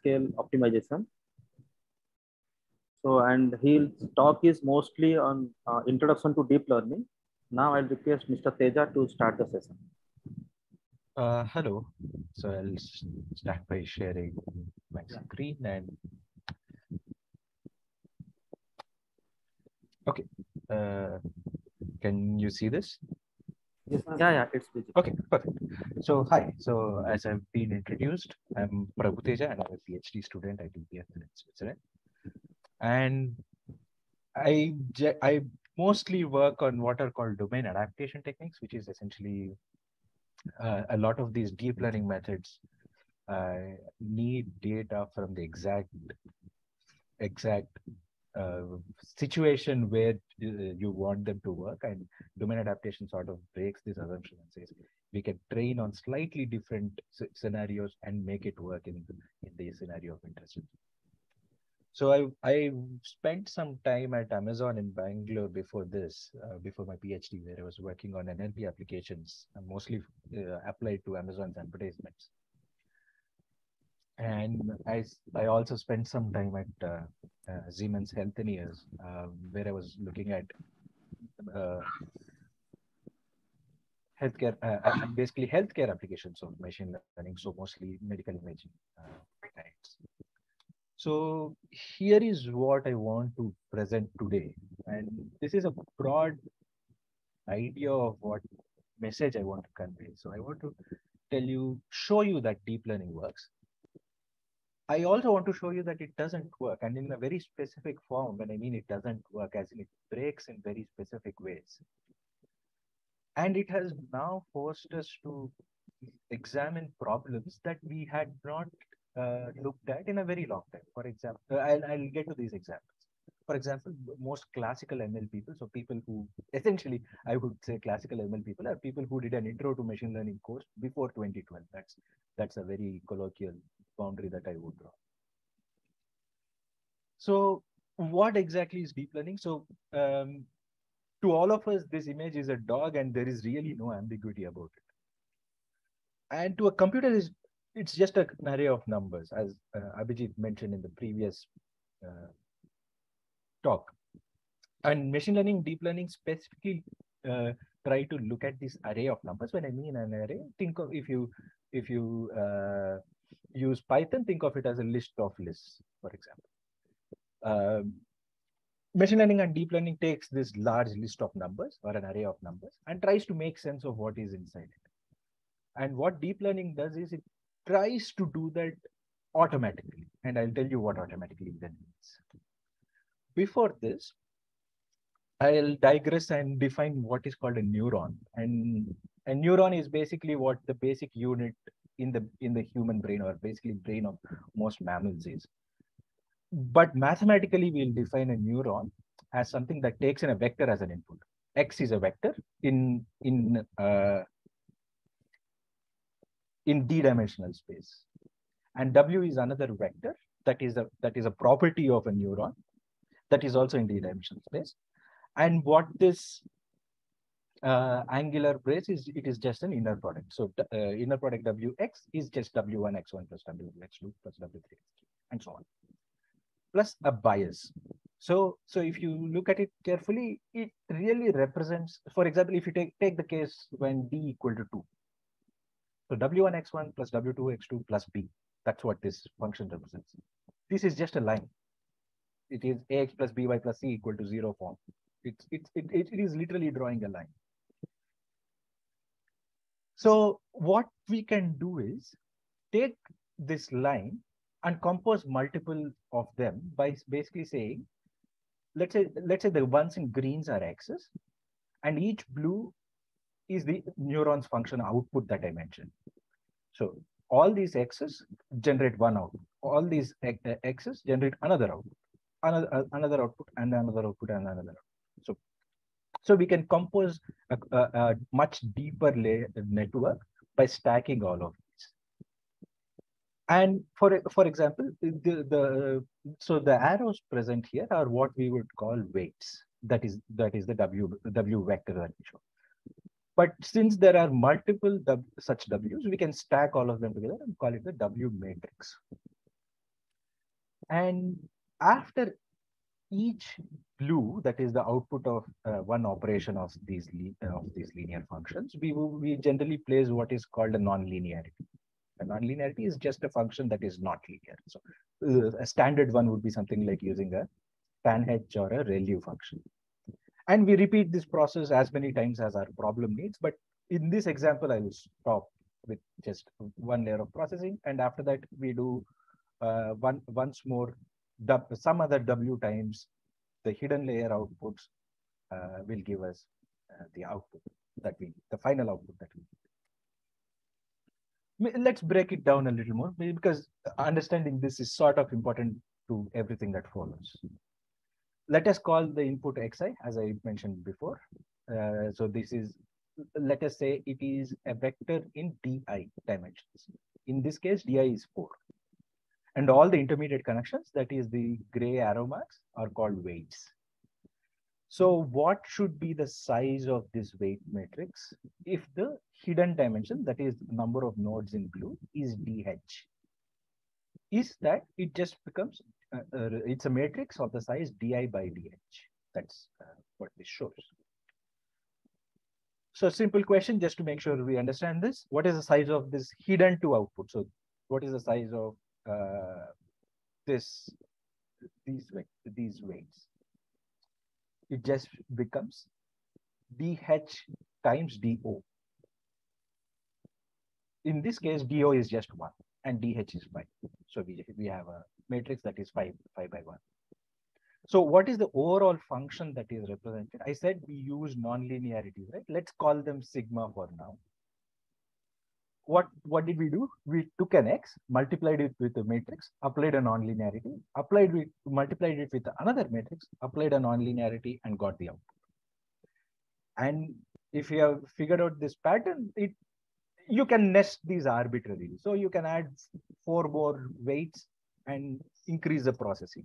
scale optimization. So, and his talk is mostly on uh, introduction to deep learning. Now I'll request Mr. Teja to start the session. Uh, hello. So I'll start by sharing my screen and okay. Uh, can you see this? Yes, yeah, yeah, it's visible. Okay, perfect. So hi. So as I've been introduced, I'm Prabhu Teja and I'm a PhD student at UPF in Switzerland. And I I mostly work on what are called domain adaptation techniques, which is essentially uh, a lot of these deep learning methods uh, need data from the exact exact situation where uh, you want them to work and domain adaptation sort of breaks this assumption and says we can train on slightly different scenarios and make it work in, in the scenario of interest so I I spent some time at Amazon in Bangalore before this, uh, before my PhD, where I was working on NLP applications, mostly uh, applied to Amazon's advertisements. And I, I also spent some time at uh, uh, Siemens Healthineers, uh, where I was looking at uh, healthcare, uh, basically healthcare applications of machine learning, so mostly medical imaging. Uh. So here is what I want to present today. And this is a broad idea of what message I want to convey. So I want to tell you, show you that deep learning works. I also want to show you that it doesn't work and in a very specific form. When I mean it doesn't work, as in it breaks in very specific ways. And it has now forced us to examine problems that we had not uh, looked at in a very long time. For example, uh, I'll, I'll get to these examples. For example, most classical ML people, so people who essentially, I would say classical ML people are people who did an intro to machine learning course before 2012. That's that's a very colloquial boundary that I would draw. So what exactly is deep learning? So um, to all of us, this image is a dog and there is really no ambiguity about it. And to a computer, is it's just an array of numbers, as uh, Abhijit mentioned in the previous uh, talk. And machine learning, deep learning specifically uh, try to look at this array of numbers. When I mean an array, think of if you if you uh, use Python, think of it as a list of lists, for example. Um, machine learning and deep learning takes this large list of numbers or an array of numbers and tries to make sense of what is inside it. And what deep learning does is it tries to do that automatically. And I'll tell you what automatically then means. Before this, I'll digress and define what is called a neuron. And a neuron is basically what the basic unit in the in the human brain or basically brain of most mammals is. But mathematically, we'll define a neuron as something that takes in a vector as an input. X is a vector in in uh, in d-dimensional space, and W is another vector that is a that is a property of a neuron that is also in d-dimensional space. And what this uh, angular brace is, it is just an inner product. So uh, inner product Wx is just W1 x1 plus W2 x2 plus W3 x3 and so on plus a bias. So, so if you look at it carefully, it really represents, for example, if you take, take the case when d equal to 2. So w1 x1 plus w2 x2 plus b. That's what this function represents. This is just a line. It is ax plus by plus c equal to 0 form. It's, it's, it, it is literally drawing a line. So what we can do is take this line and compose multiple of them by basically saying, let's say, let's say the ones in greens are x's, and each blue is the neuron's function output that I mentioned. So all these x's generate one output. All these eh, eh, x's generate another output, another another output, and another output, and another output. So we can compose a, a, a much deeper layer network by stacking all of these. And for for example, the, the so the arrows present here are what we would call weights. That is that is the W W vector that we show. But since there are multiple w, such W's, we can stack all of them together and call it the W matrix. And after each blue, that is the output of uh, one operation of these uh, of these linear functions, we we generally place what is called a nonlinearity. A nonlinearity is just a function that is not linear. So uh, a standard one would be something like using a tanh or a ReLU function. And we repeat this process as many times as our problem needs. But in this example, I will stop with just one layer of processing. And after that, we do uh, one once more some other W times the hidden layer outputs uh, will give us uh, the output that we, the final output that we let's break it down a little more because understanding this is sort of important to everything that follows. Let us call the input xi, as I mentioned before. Uh, so this is, let us say it is a vector in di dimensions. In this case, di is 4. And all the intermediate connections, that is the gray arrow marks, are called weights. So what should be the size of this weight matrix if the hidden dimension, that is the number of nodes in blue, is dh? Is that it just becomes, uh, uh, it's a matrix of the size di by dh. That's uh, what this shows. So simple question, just to make sure we understand this. What is the size of this hidden to output? So what is the size of uh, this, these, these weights? it just becomes dh times do. In this case, do is just 1 and dh is 5. So we, we have a matrix that is 5, 5 by 1. So what is the overall function that is represented? I said we use nonlinearities, right? Let's call them sigma for now what what did we do? We took an x, multiplied it with a matrix, applied a nonlinearity, applied with multiplied it with another matrix, applied a nonlinearity, and got the output. And if you have figured out this pattern, it you can nest these arbitrarily. So you can add four more weights and increase the processing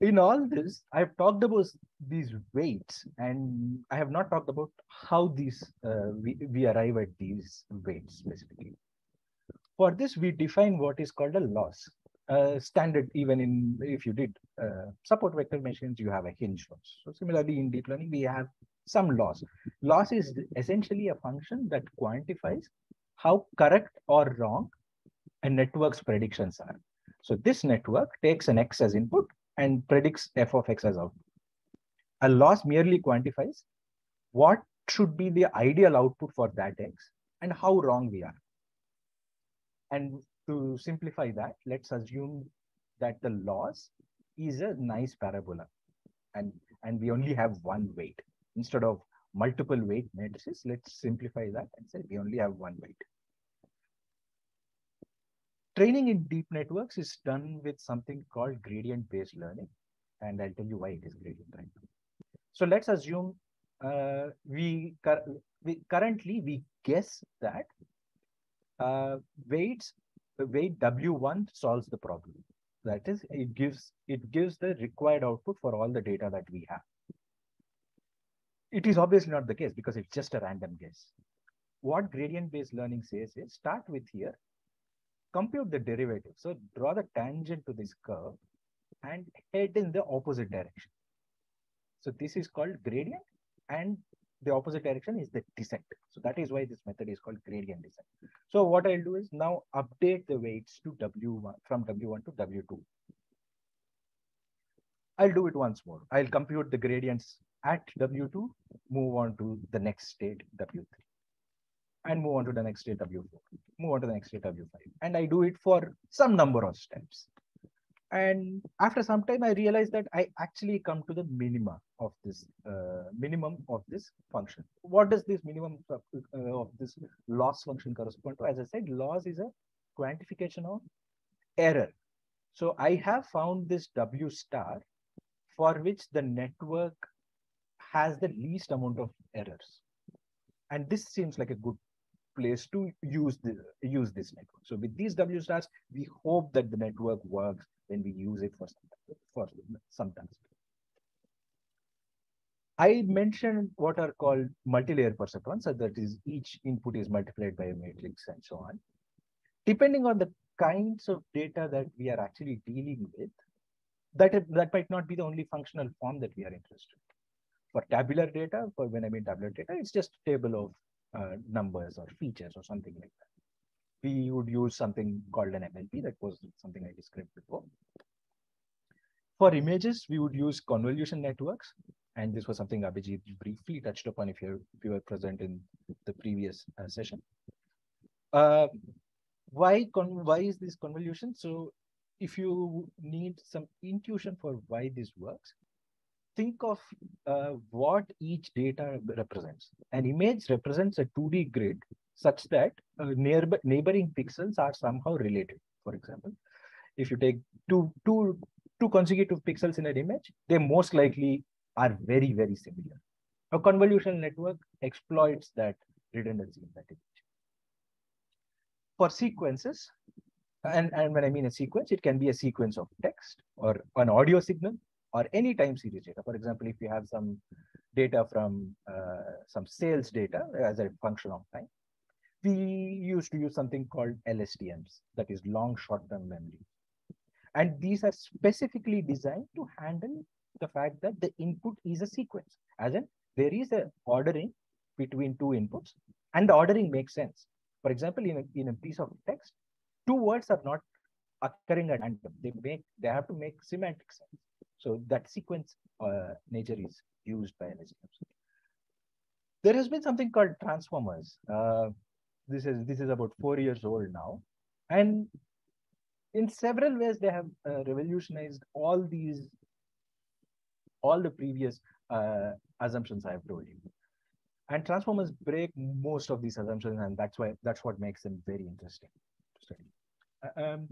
in all this, I've talked about these weights, and I have not talked about how these uh, we, we arrive at these weights specifically. For this, we define what is called a loss. Uh, standard, even in if you did uh, support vector machines, you have a hinge loss. So similarly, in deep learning, we have some loss. Loss is essentially a function that quantifies how correct or wrong a network's predictions are. So this network takes an x as input and predicts f of x as output. A loss merely quantifies what should be the ideal output for that x and how wrong we are. And to simplify that, let's assume that the loss is a nice parabola and, and we only have one weight. Instead of multiple weight matrices, let's simplify that and say we only have one weight. Training in deep networks is done with something called gradient-based learning. And I'll tell you why it is gradient right. So let's assume uh, we, we, currently we guess that uh, weights weight W1 solves the problem. That is, it gives it gives the required output for all the data that we have. It is obviously not the case because it's just a random guess. What gradient-based learning says is start with here compute the derivative. So draw the tangent to this curve and head in the opposite direction. So this is called gradient and the opposite direction is the descent. So that is why this method is called gradient descent. So what I'll do is now update the weights to W1 from W1 to W2. I'll do it once more. I'll compute the gradients at W2, move on to the next state W3 and move on to the next state W4, move on to the next state W5. And I do it for some number of steps. And after some time, I realize that I actually come to the minima of this uh, minimum of this function. What does this minimum of, uh, of this loss function correspond to? As I said, loss is a quantification of error. So I have found this W star for which the network has the least amount of errors. And this seems like a good place to use the use this network. So with these W stars, we hope that the network works when we use it for some, for some task. I mentioned what are called multi-layer perceptrons, so that is each input is multiplied by a matrix and so on. Depending on the kinds of data that we are actually dealing with, that, that might not be the only functional form that we are interested in. For tabular data, for when I mean tabular data, it's just a table of uh, numbers or features or something like that. We would use something called an MLP. That was something I described before. For images, we would use convolution networks. And this was something Abhijit briefly touched upon if, you if you were present in the previous uh, session. Uh, why, con why is this convolution? So if you need some intuition for why this works, think of uh, what each data represents. An image represents a 2D grid such that uh, neighboring pixels are somehow related. For example, if you take two, two, two consecutive pixels in an image, they most likely are very, very similar. A convolutional network exploits that redundancy in that image. For sequences, and, and when I mean a sequence, it can be a sequence of text or an audio signal or any time series data. For example, if you have some data from uh, some sales data as a function of time, we used to use something called LSTMs, that is long short-term memory. And these are specifically designed to handle the fact that the input is a sequence, as in there is a ordering between two inputs and the ordering makes sense. For example, in a, in a piece of text, two words are not occurring at random. They make they have to make semantic sense. So that sequence uh, nature is used by LSTMs. There has been something called transformers. Uh, this is this is about four years old now, and in several ways they have uh, revolutionized all these all the previous uh, assumptions I have told you. And transformers break most of these assumptions, and that's why that's what makes them very interesting to study. Uh, um,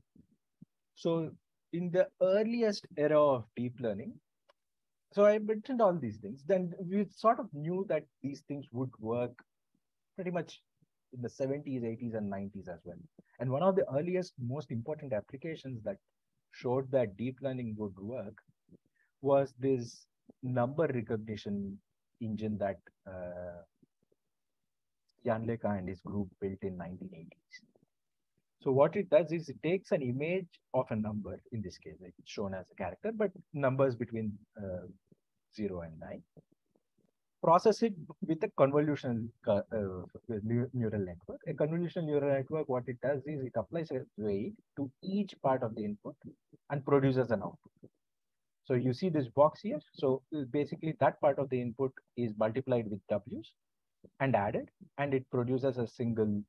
so in the earliest era of deep learning, so I mentioned all these things, then we sort of knew that these things would work pretty much in the 70s, 80s, and 90s as well. And one of the earliest, most important applications that showed that deep learning would work was this number recognition engine that uh, Yann LeCun and his group built in 1980s. So what it does is it takes an image of a number, in this case, it's shown as a character, but numbers between uh, 0 and 9, process it with a convolutional uh, neural network. A convolutional neural network, what it does is it applies a weight to each part of the input and produces an output. So you see this box here. So basically that part of the input is multiplied with W's and added, and it produces a single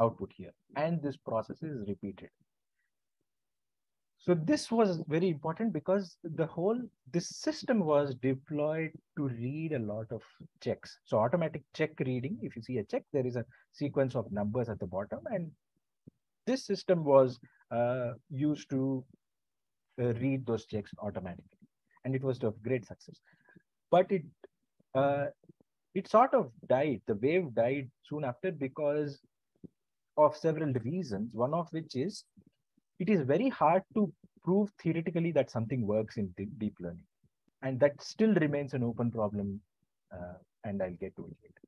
output here. And this process is repeated. So this was very important because the whole, this system was deployed to read a lot of checks. So automatic check reading, if you see a check, there is a sequence of numbers at the bottom. And this system was uh, used to uh, read those checks automatically. And it was of great success. But it, uh, it sort of died, the wave died soon after because of several reasons, one of which is it is very hard to prove theoretically that something works in deep learning. And that still remains an open problem, uh, and I'll get to it later.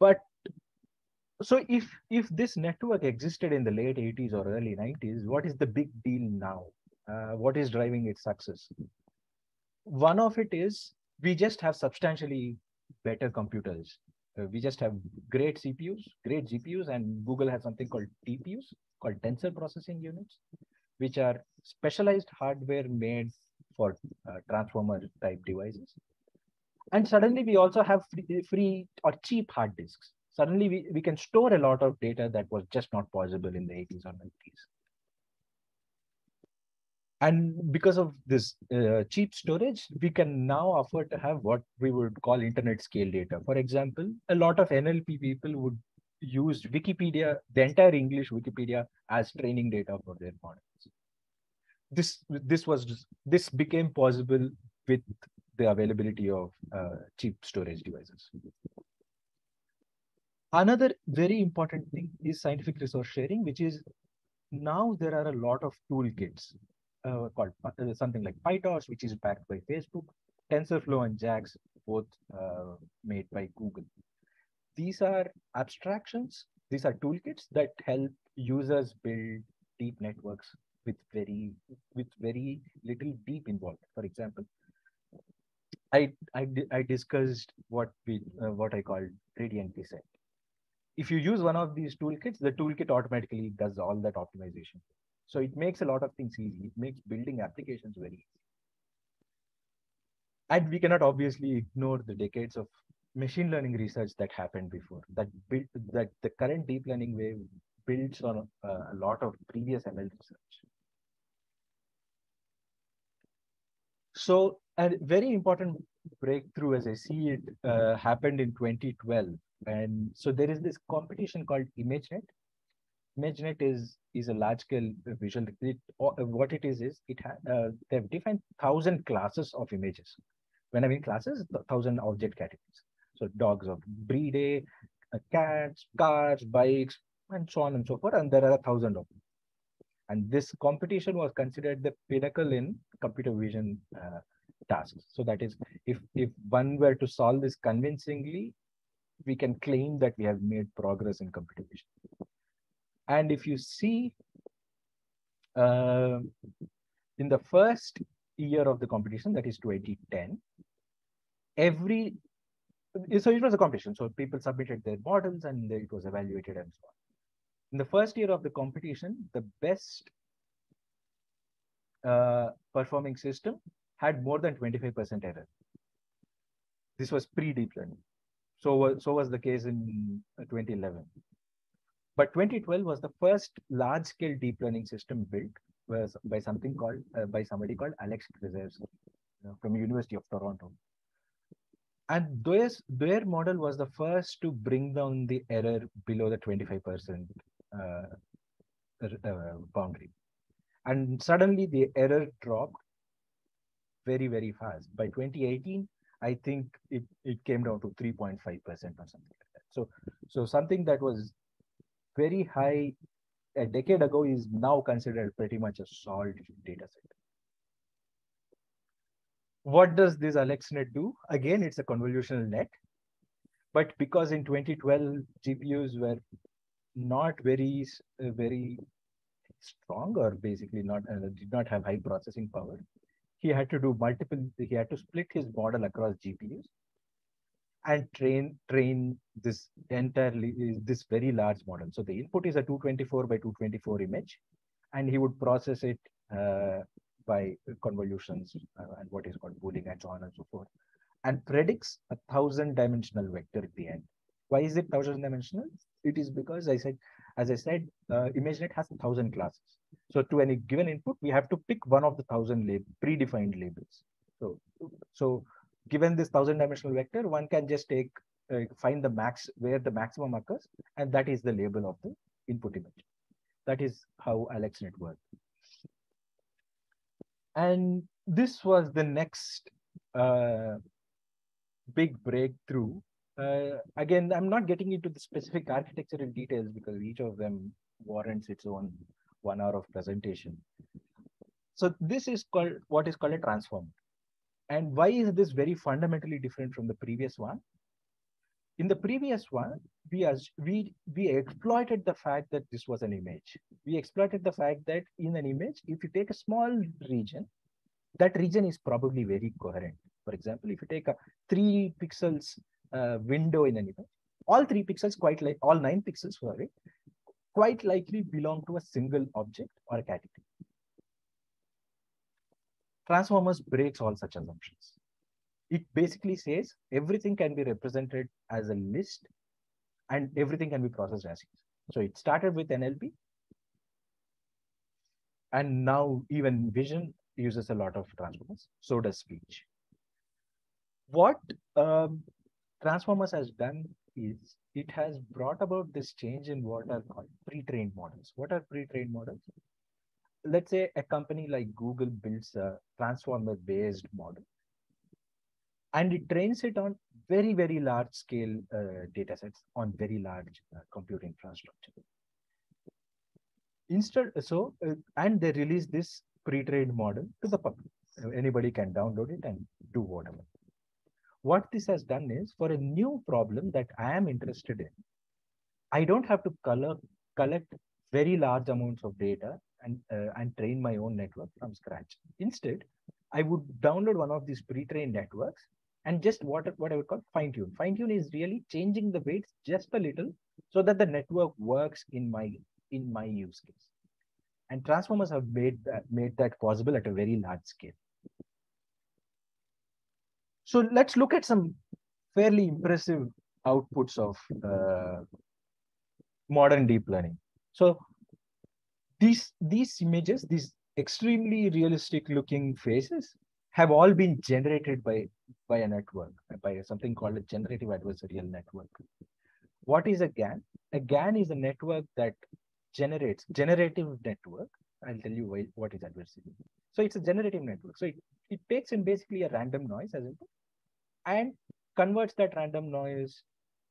But so if if this network existed in the late 80s or early 90s, what is the big deal now? Uh, what is driving its success? One of it is we just have substantially better computers we just have great CPUs, great GPUs, and Google has something called TPUs, called tensor processing units, which are specialized hardware made for uh, transformer type devices. And suddenly we also have free, free or cheap hard disks. Suddenly we, we can store a lot of data that was just not possible in the 80s or 90s. And because of this uh, cheap storage, we can now afford to have what we would call internet scale data. For example, a lot of NLP people would use Wikipedia, the entire English Wikipedia as training data for their models. This, this was this became possible with the availability of uh, cheap storage devices. Another very important thing is scientific resource sharing, which is now there are a lot of toolkits uh, called uh, something like PyTorch, which is backed by Facebook, TensorFlow and JAX, both uh, made by Google. These are abstractions these are toolkits that help users build deep networks with very with very little deep involved. For example, I I, I discussed what we uh, what I called gradient descent. If you use one of these toolkits, the toolkit automatically does all that optimization. So it makes a lot of things easy. It makes building applications very easy. And we cannot obviously ignore the decades of machine learning research that happened before. That built that the current deep learning wave builds on uh, a lot of previous ML research. So a very important breakthrough, as I see it, uh, happened in 2012. And so there is this competition called ImageNet. ImageNet is is a large scale visual. It, uh, what it is is it uh, they've defined thousand classes of images. When I mean classes, thousand object categories. So dogs of breed A, uh, cats, cars, bikes, and so on and so forth. And there are a thousand of them. And this competition was considered the pinnacle in computer vision uh, tasks. So that is, if if one were to solve this convincingly, we can claim that we have made progress in computer vision. And if you see, uh, in the first year of the competition, that is 2010, every so it was a competition. So people submitted their models and it was evaluated and so on. In the first year of the competition, the best uh, performing system had more than 25% error. This was pre-deep learning. So, so was the case in 2011. But 2012 was the first large-scale deep learning system built was by something called uh, by somebody called Alex you know, from University of Toronto. And their, their model was the first to bring down the error below the 25% uh, uh, boundary. And suddenly the error dropped very, very fast. By 2018, I think it, it came down to 3.5% or something like that. So, so something that was very high a decade ago is now considered pretty much a solid data set. What does this AlexNet do? Again, it's a convolutional net. But because in 2012, GPUs were not very, very strong or basically not uh, did not have high processing power, he had to do multiple, he had to split his model across GPUs and train train this entirely this very large model. So the input is a 224 by 224 image, and he would process it uh, by convolutions uh, and what is called pooling and so on and so forth, and predicts a thousand dimensional vector at the end. Why is it thousand dimensional? It is because I said, as I said, uh, ImageNet has a thousand classes. So to any given input, we have to pick one of the thousand lab predefined labels. So, so given this thousand dimensional vector, one can just take uh, find the max where the maximum occurs, and that is the label of the input image. That is how AlexNet works. And this was the next uh, big breakthrough. Uh, again, I'm not getting into the specific architectural details because each of them warrants its own one hour of presentation. So this is called what is called a transformer. And why is this very fundamentally different from the previous one? In the previous one, we as we we exploited the fact that this was an image. We exploited the fact that in an image, if you take a small region, that region is probably very coherent. For example, if you take a three pixels uh, window in an image, all three pixels, quite like all nine pixels, sorry, quite likely belong to a single object or a category. Transformers breaks all such assumptions. It basically says everything can be represented as a list and everything can be processed as is. So it started with NLP. And now even vision uses a lot of transformers. So does speech. What um, transformers has done is it has brought about this change in what are called pre-trained models. What are pre-trained models? Let's say a company like Google builds a transformer-based model and it trains it on very, very large scale uh, data sets on very large uh, compute infrastructure. Instead, so, uh, and they release this pre-trained model to the public. Anybody can download it and do whatever. What this has done is for a new problem that I am interested in, I don't have to color, collect very large amounts of data and, uh, and train my own network from scratch. Instead, I would download one of these pre-trained networks and just what, what I would call fine tune. Fine tune is really changing the weights just a little so that the network works in my in my use case. And transformers have made that made that possible at a very large scale. So let's look at some fairly impressive outputs of uh, modern deep learning. So these these images, these extremely realistic looking faces have all been generated by by a network, by something called a generative adversarial network. What is a GAN? A GAN is a network that generates generative network. I'll tell you why, what is adversarial. So it's a generative network. So it, it takes in basically a random noise as input and converts that random noise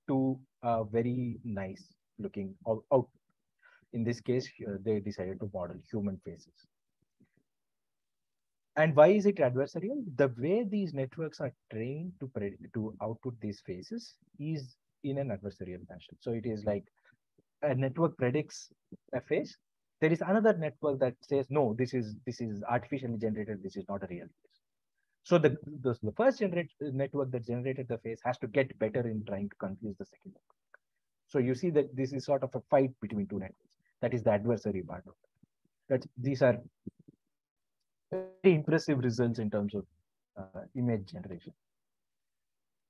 to a very nice looking output. In this case, uh, they decided to model human faces. And why is it adversarial? The way these networks are trained to to output these faces is in an adversarial fashion. So it is like a network predicts a face. There is another network that says, no, this is this is artificially generated. This is not a real face. So the, the, the first generate uh, network that generated the face has to get better in trying to confuse the second network. So you see that this is sort of a fight between two networks. That is the adversary part of it. That these are very impressive results in terms of uh, image generation.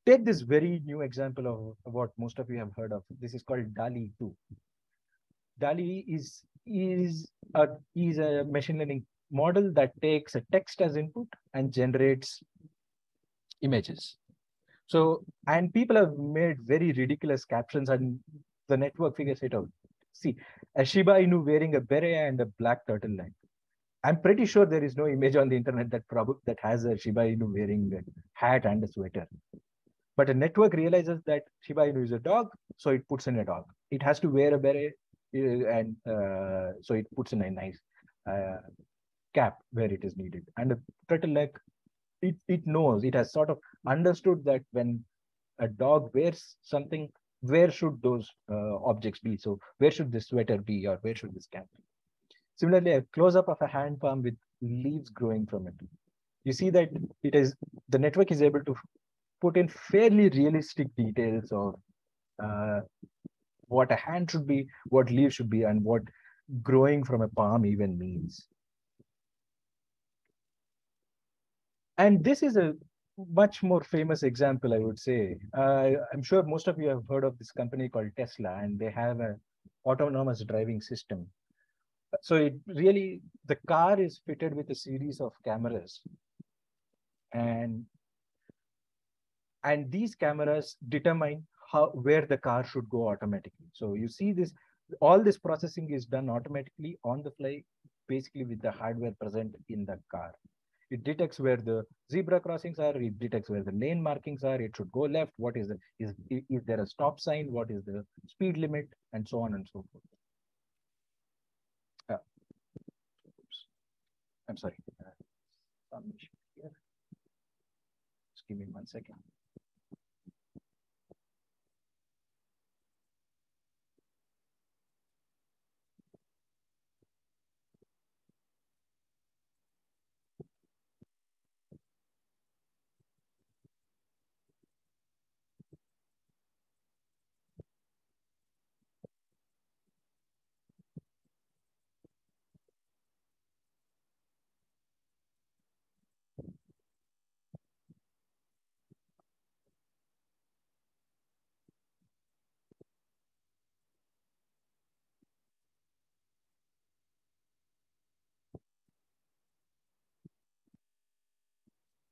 Take this very new example of what most of you have heard of. This is called DALL-E 2. DALL-E is, is, a, is a machine learning model that takes a text as input and generates images. So, and people have made very ridiculous captions and the network figures it out. See, a Shiba Inu wearing a beret and a black turtleneck. I'm pretty sure there is no image on the internet that that has a Shiba Inu wearing a hat and a sweater. But a network realizes that Shiba Inu is a dog, so it puts in a dog. It has to wear a beret, uh, and uh, so it puts in a nice uh, cap where it is needed. And a turtleneck, it, it knows, it has sort of understood that when a dog wears something, where should those uh, objects be? So where should this sweater be or where should this cap be? Similarly, a close-up of a hand palm with leaves growing from it. You see that it is the network is able to put in fairly realistic details of uh, what a hand should be, what leaves should be, and what growing from a palm even means. And this is a much more famous example, I would say. Uh, I'm sure most of you have heard of this company called Tesla, and they have an autonomous driving system. So it really, the car is fitted with a series of cameras. And, and these cameras determine how where the car should go automatically. So you see this, all this processing is done automatically on the fly, basically with the hardware present in the car. It detects where the zebra crossings are. It detects where the lane markings are. It should go left. What is the is is there a stop sign? What is the speed limit, and so on and so forth. Uh, I'm sorry. Uh. Just give me one second.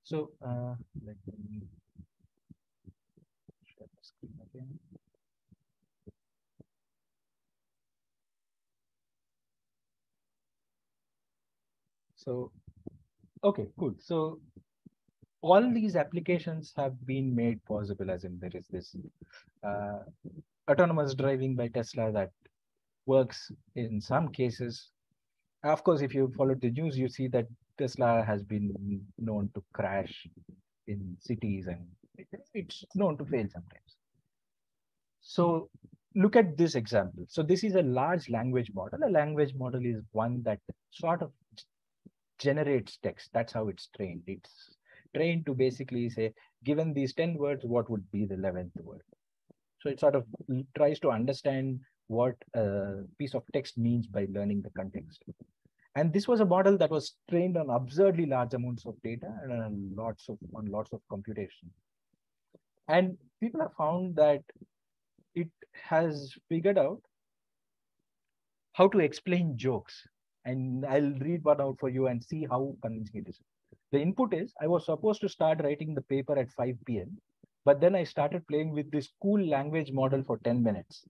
So uh, let me share the screen again. So, okay, cool. So all these applications have been made possible as in there is this uh, autonomous driving by Tesla that works in some cases. Of course, if you followed the news, you see that Tesla has been known to crash in cities and it's known to fail sometimes. So look at this example. So this is a large language model. A language model is one that sort of generates text. That's how it's trained. It's trained to basically say, given these 10 words, what would be the 11th word? So it sort of tries to understand what a piece of text means by learning the context. And this was a model that was trained on absurdly large amounts of data and on lots of on lots of computation. And people have found that it has figured out how to explain jokes. And I'll read one out for you and see how convincing it is. The input is I was supposed to start writing the paper at 5 p.m. But then I started playing with this cool language model for 10 minutes.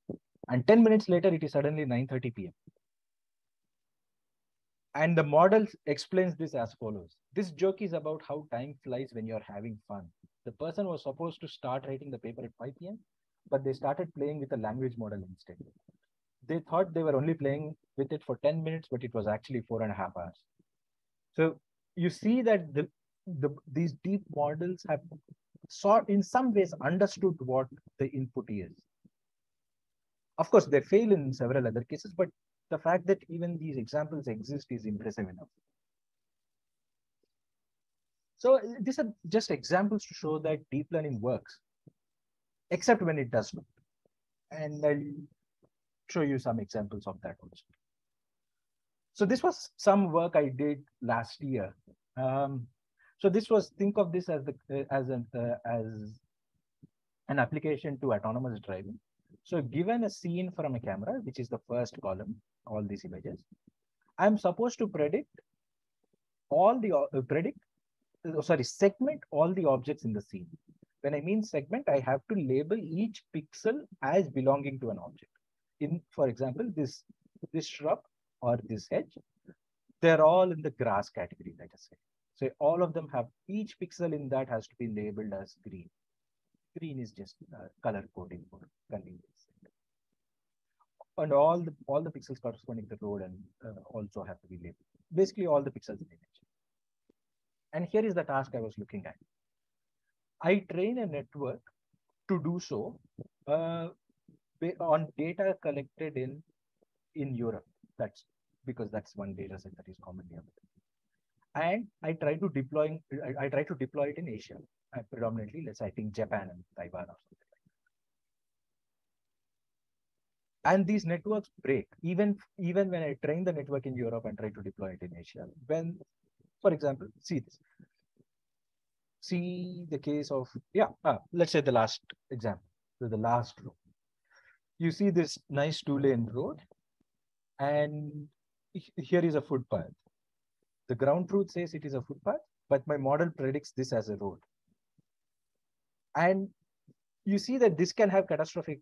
And 10 minutes later, it is suddenly 9.30 p.m. And the model explains this as follows. This joke is about how time flies when you're having fun. The person was supposed to start writing the paper at 5 p.m., but they started playing with the language model instead. They thought they were only playing with it for 10 minutes, but it was actually four and a half hours. So you see that the, the these deep models have sort in some ways understood what the input is. Of course, they fail in several other cases, but the fact that even these examples exist is impressive enough. So these are just examples to show that deep learning works, except when it does not. And I'll show you some examples of that also. So this was some work I did last year. Um, so this was think of this as the as an uh, as an application to autonomous driving. So given a scene from a camera, which is the first column, all these images, I'm supposed to predict all the uh, predict oh, sorry segment all the objects in the scene. When I mean segment, I have to label each pixel as belonging to an object. In for example, this this shrub or this hedge, they're all in the grass category, let us say. So all of them have each pixel in that has to be labeled as green. Green is just uh, color coding for convenience. And all the all the pixels corresponding to the road and uh, also have to be labeled. Basically, all the pixels in the image. And here is the task I was looking at. I train a network to do so uh, on data collected in in Europe. That's because that's one data set that is commonly available and I try to deploy I, I try to deploy it in Asia, uh, predominantly let's say I think Japan and Taiwan or something like that. And these networks break even even when I train the network in Europe and try to deploy it in Asia. When, for example, see this. See the case of yeah, uh, let's say the last example, so the last row. You see this nice two-lane road, and here is a footpath the ground truth says it is a footpath, but my model predicts this as a road. And you see that this can have catastrophic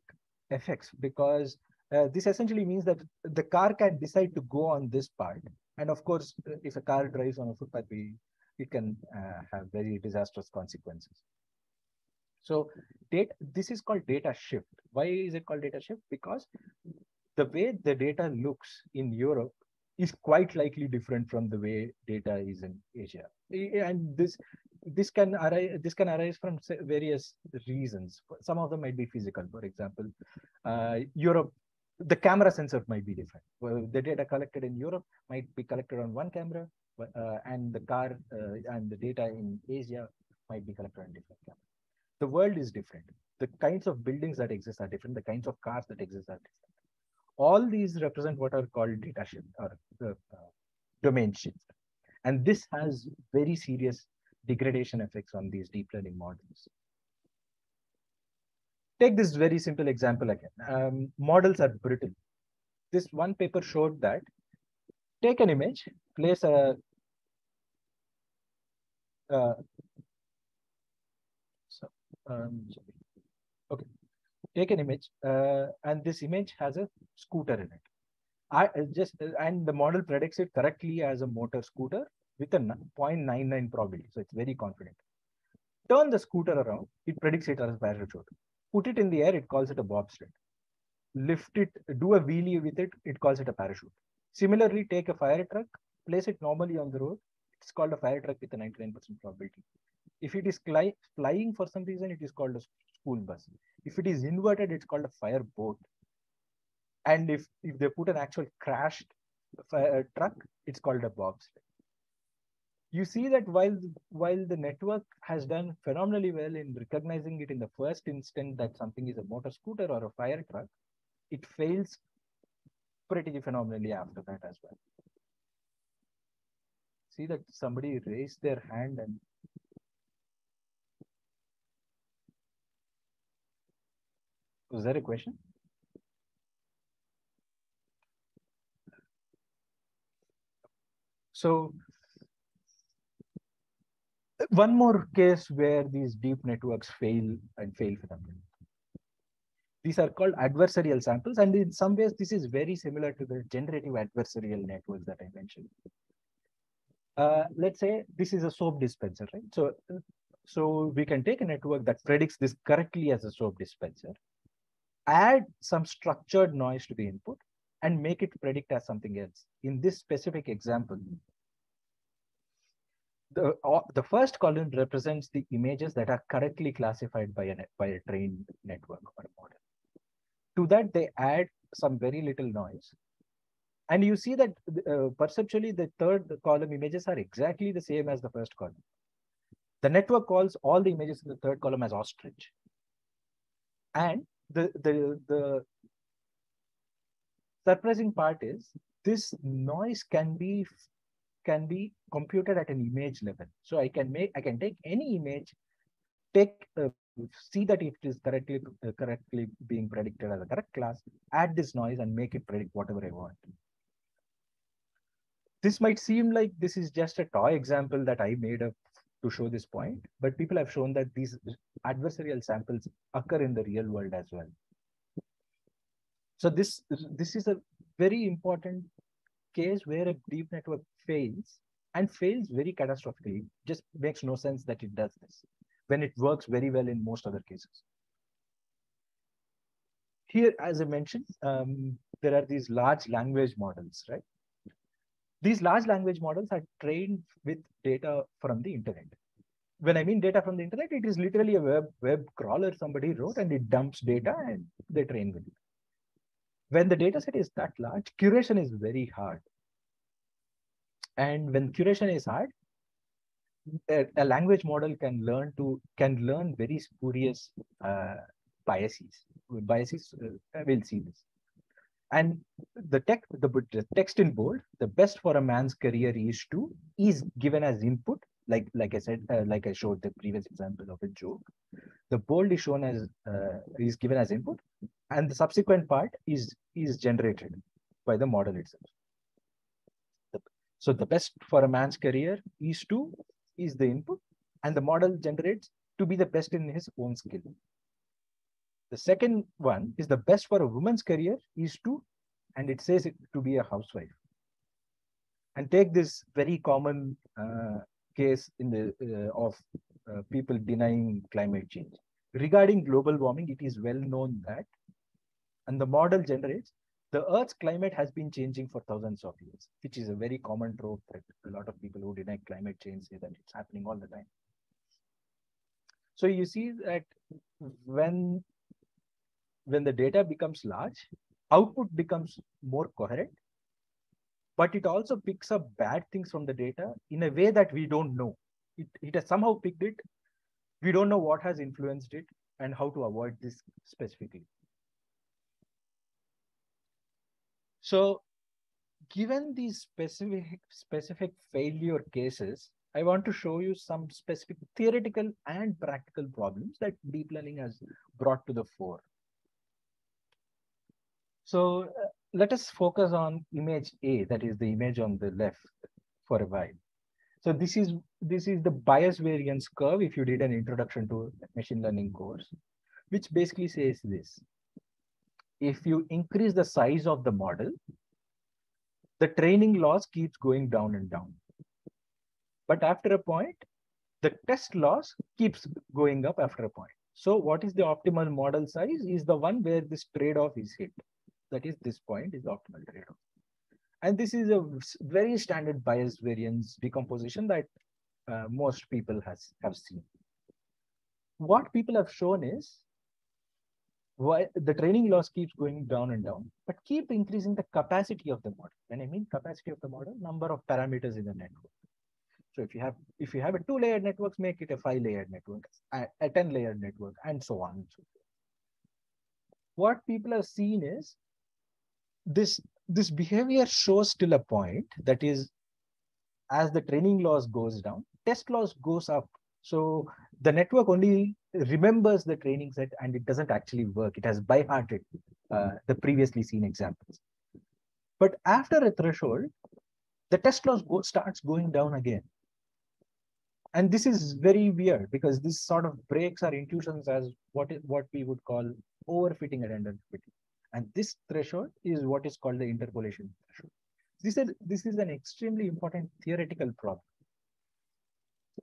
effects because uh, this essentially means that the car can decide to go on this part. And of course, uh, if a car drives on a footpath, we, it can uh, have very disastrous consequences. So data, this is called data shift. Why is it called data shift? Because the way the data looks in Europe is quite likely different from the way data is in Asia. And this this can arise this can arise from various reasons. Some of them might be physical. For example, uh, Europe, the camera sensor might be different. Well, the data collected in Europe might be collected on one camera, uh, and the car uh, and the data in Asia might be collected on different cameras. The world is different. The kinds of buildings that exist are different. The kinds of cars that exist are different all these represent what are called data shift or uh, domain shift. And this has very serious degradation effects on these deep learning models. Take this very simple example again. Um, models are brittle. This one paper showed that take an image, place a uh, so, um, okay, take an image uh, and this image has a scooter in it. I just and the model predicts it correctly as a motor scooter with a 0.99 probability. So it's very confident. Turn the scooter around, it predicts it as a parachute. Put it in the air, it calls it a bobsled. Lift it, do a wheelie with it, it calls it a parachute. Similarly, take a fire truck, place it normally on the road, it's called a fire truck with a 99% probability. If it is flying for some reason, it is called a school bus. If it is inverted, it's called a fire boat. And if, if they put an actual crashed uh, truck, it's called a bobsled. You see that while, while the network has done phenomenally well in recognizing it in the first instant that something is a motor scooter or a fire truck, it fails pretty phenomenally after that as well. See that somebody raised their hand and was there a question? So one more case where these deep networks fail and fail phenomenally. These are called adversarial samples. And in some ways, this is very similar to the generative adversarial networks that I mentioned. Uh, let's say this is a soap dispenser, right? So, so we can take a network that predicts this correctly as a soap dispenser, add some structured noise to the input, and make it predict as something else. In this specific example, the, uh, the first column represents the images that are correctly classified by a, by a trained network or a model. To that, they add some very little noise. And you see that uh, perceptually, the third column images are exactly the same as the first column. The network calls all the images in the third column as ostrich. And the, the, the surprising part is this noise can be can be computed at an image level. So I can make I can take any image, take uh, see that it is correctly uh, correctly being predicted as a correct class, add this noise and make it predict whatever I want. This might seem like this is just a toy example that I made up to show this point, but people have shown that these adversarial samples occur in the real world as well. So this, this is a very important case where a deep network fails and fails very catastrophically. Just makes no sense that it does this when it works very well in most other cases. Here, as I mentioned, um, there are these large language models, right? These large language models are trained with data from the internet. When I mean data from the internet, it is literally a web, web crawler somebody wrote and it dumps data and they train with it. When the data set is that large, curation is very hard. And when curation is hard, a, a language model can learn to can learn very spurious uh, biases. Biases, uh, we'll see this. And the text, the, the text in bold, the best for a man's career is to is given as input, like like I said, uh, like I showed the previous example of a joke. The bold is shown as uh, is given as input, and the subsequent part is is generated by the model itself. So the best for a man's career is to is the input, and the model generates to be the best in his own skill. The second one is the best for a woman's career is to, and it says it to be a housewife. And take this very common uh, case in the uh, of uh, people denying climate change. Regarding global warming, it is well known that, and the model generates, the Earth's climate has been changing for thousands of years, which is a very common trope that a lot of people who deny climate change say that it's happening all the time. So you see that when when the data becomes large, output becomes more coherent, but it also picks up bad things from the data in a way that we don't know. It, it has somehow picked it. We don't know what has influenced it and how to avoid this specifically. So given these specific, specific failure cases, I want to show you some specific theoretical and practical problems that deep learning has brought to the fore. So uh, let us focus on image A, that is the image on the left for a while. So this is this is the bias variance curve if you did an introduction to machine learning course, which basically says this. If you increase the size of the model, the training loss keeps going down and down. But after a point, the test loss keeps going up after a point. So what is the optimal model size is the one where this trade-off is hit that is this point is the optimal trade-off. And this is a very standard bias variance decomposition that uh, most people has have seen. What people have shown is why the training loss keeps going down and down, but keep increasing the capacity of the model. When I mean capacity of the model, number of parameters in the network. So if you have if you have a two-layered network, make it a five-layered network, a, a 10-layered network, and so on and so forth. What people have seen is this this behavior shows till a point that is as the training loss goes down, test loss goes up. So the network only remembers the training set and it doesn't actually work. It has by hearted uh, the previously seen examples. But after a threshold, the test loss go, starts going down again. And this is very weird because this sort of breaks our intuitions as what is what we would call overfitting and underfitting. And this threshold is what is called the interpolation threshold. This is, this is an extremely important theoretical problem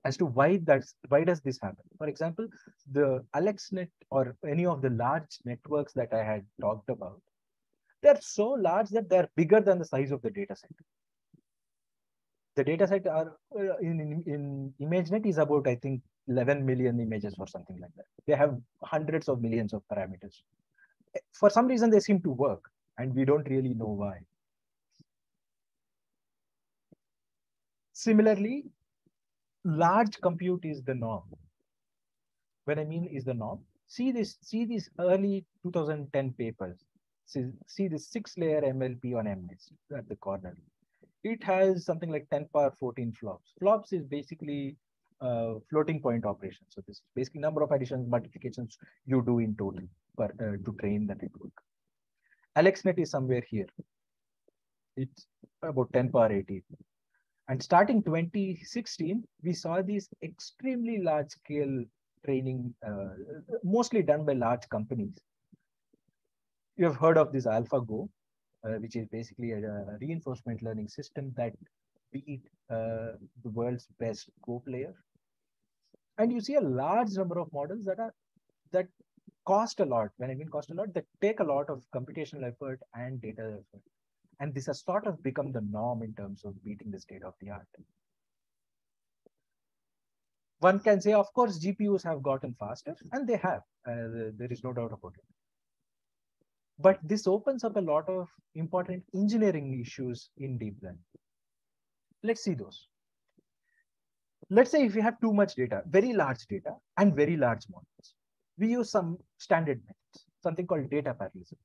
as to why that's why does this happen? For example the alexnet or any of the large networks that i had talked about they're so large that they're bigger than the size of the data set. The data set are uh, in, in, in imagenet is about i think 11 million images or something like that. They have hundreds of millions of parameters. For some reason they seem to work and we don't really know why. Similarly large compute is the norm. What I mean is the norm, see this, see these early 2010 papers. See, see this six layer MLP on MNIST at the corner. It has something like 10 power 14 flops. Flops is basically uh, floating point operation. So this is basically number of additions, multiplications you do in total per, uh, to train the network. AlexNet is somewhere here. It's about 10 power 18. And starting 2016, we saw these extremely large scale training, uh, mostly done by large companies. You have heard of this AlphaGo, uh, which is basically a, a, reinforcement learning system that beat uh, the world's best Go player. And you see a large number of models that are that cost a lot. When I mean cost a lot, that take a lot of computational effort and data effort. And this has sort of become the norm in terms of beating the state of the art. One can say, of course, GPUs have gotten faster, and they have. Uh, there is no doubt about it. But this opens up a lot of important engineering issues in deep learning. Let's see those. Let's say if we have too much data, very large data, and very large models, we use some standard methods, something called data parallelism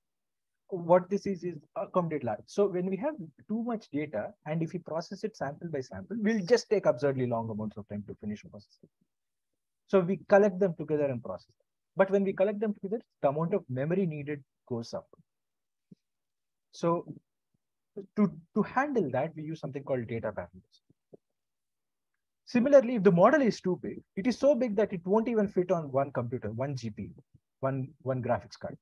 what this is is a accommodate large. So when we have too much data and if we process it sample by sample, we'll just take absurdly long amounts of time to finish processing. So we collect them together and process them. But when we collect them together, the amount of memory needed goes up. So to, to handle that, we use something called data parallelism. Similarly, if the model is too big, it is so big that it won't even fit on one computer, one GPU, one, one graphics card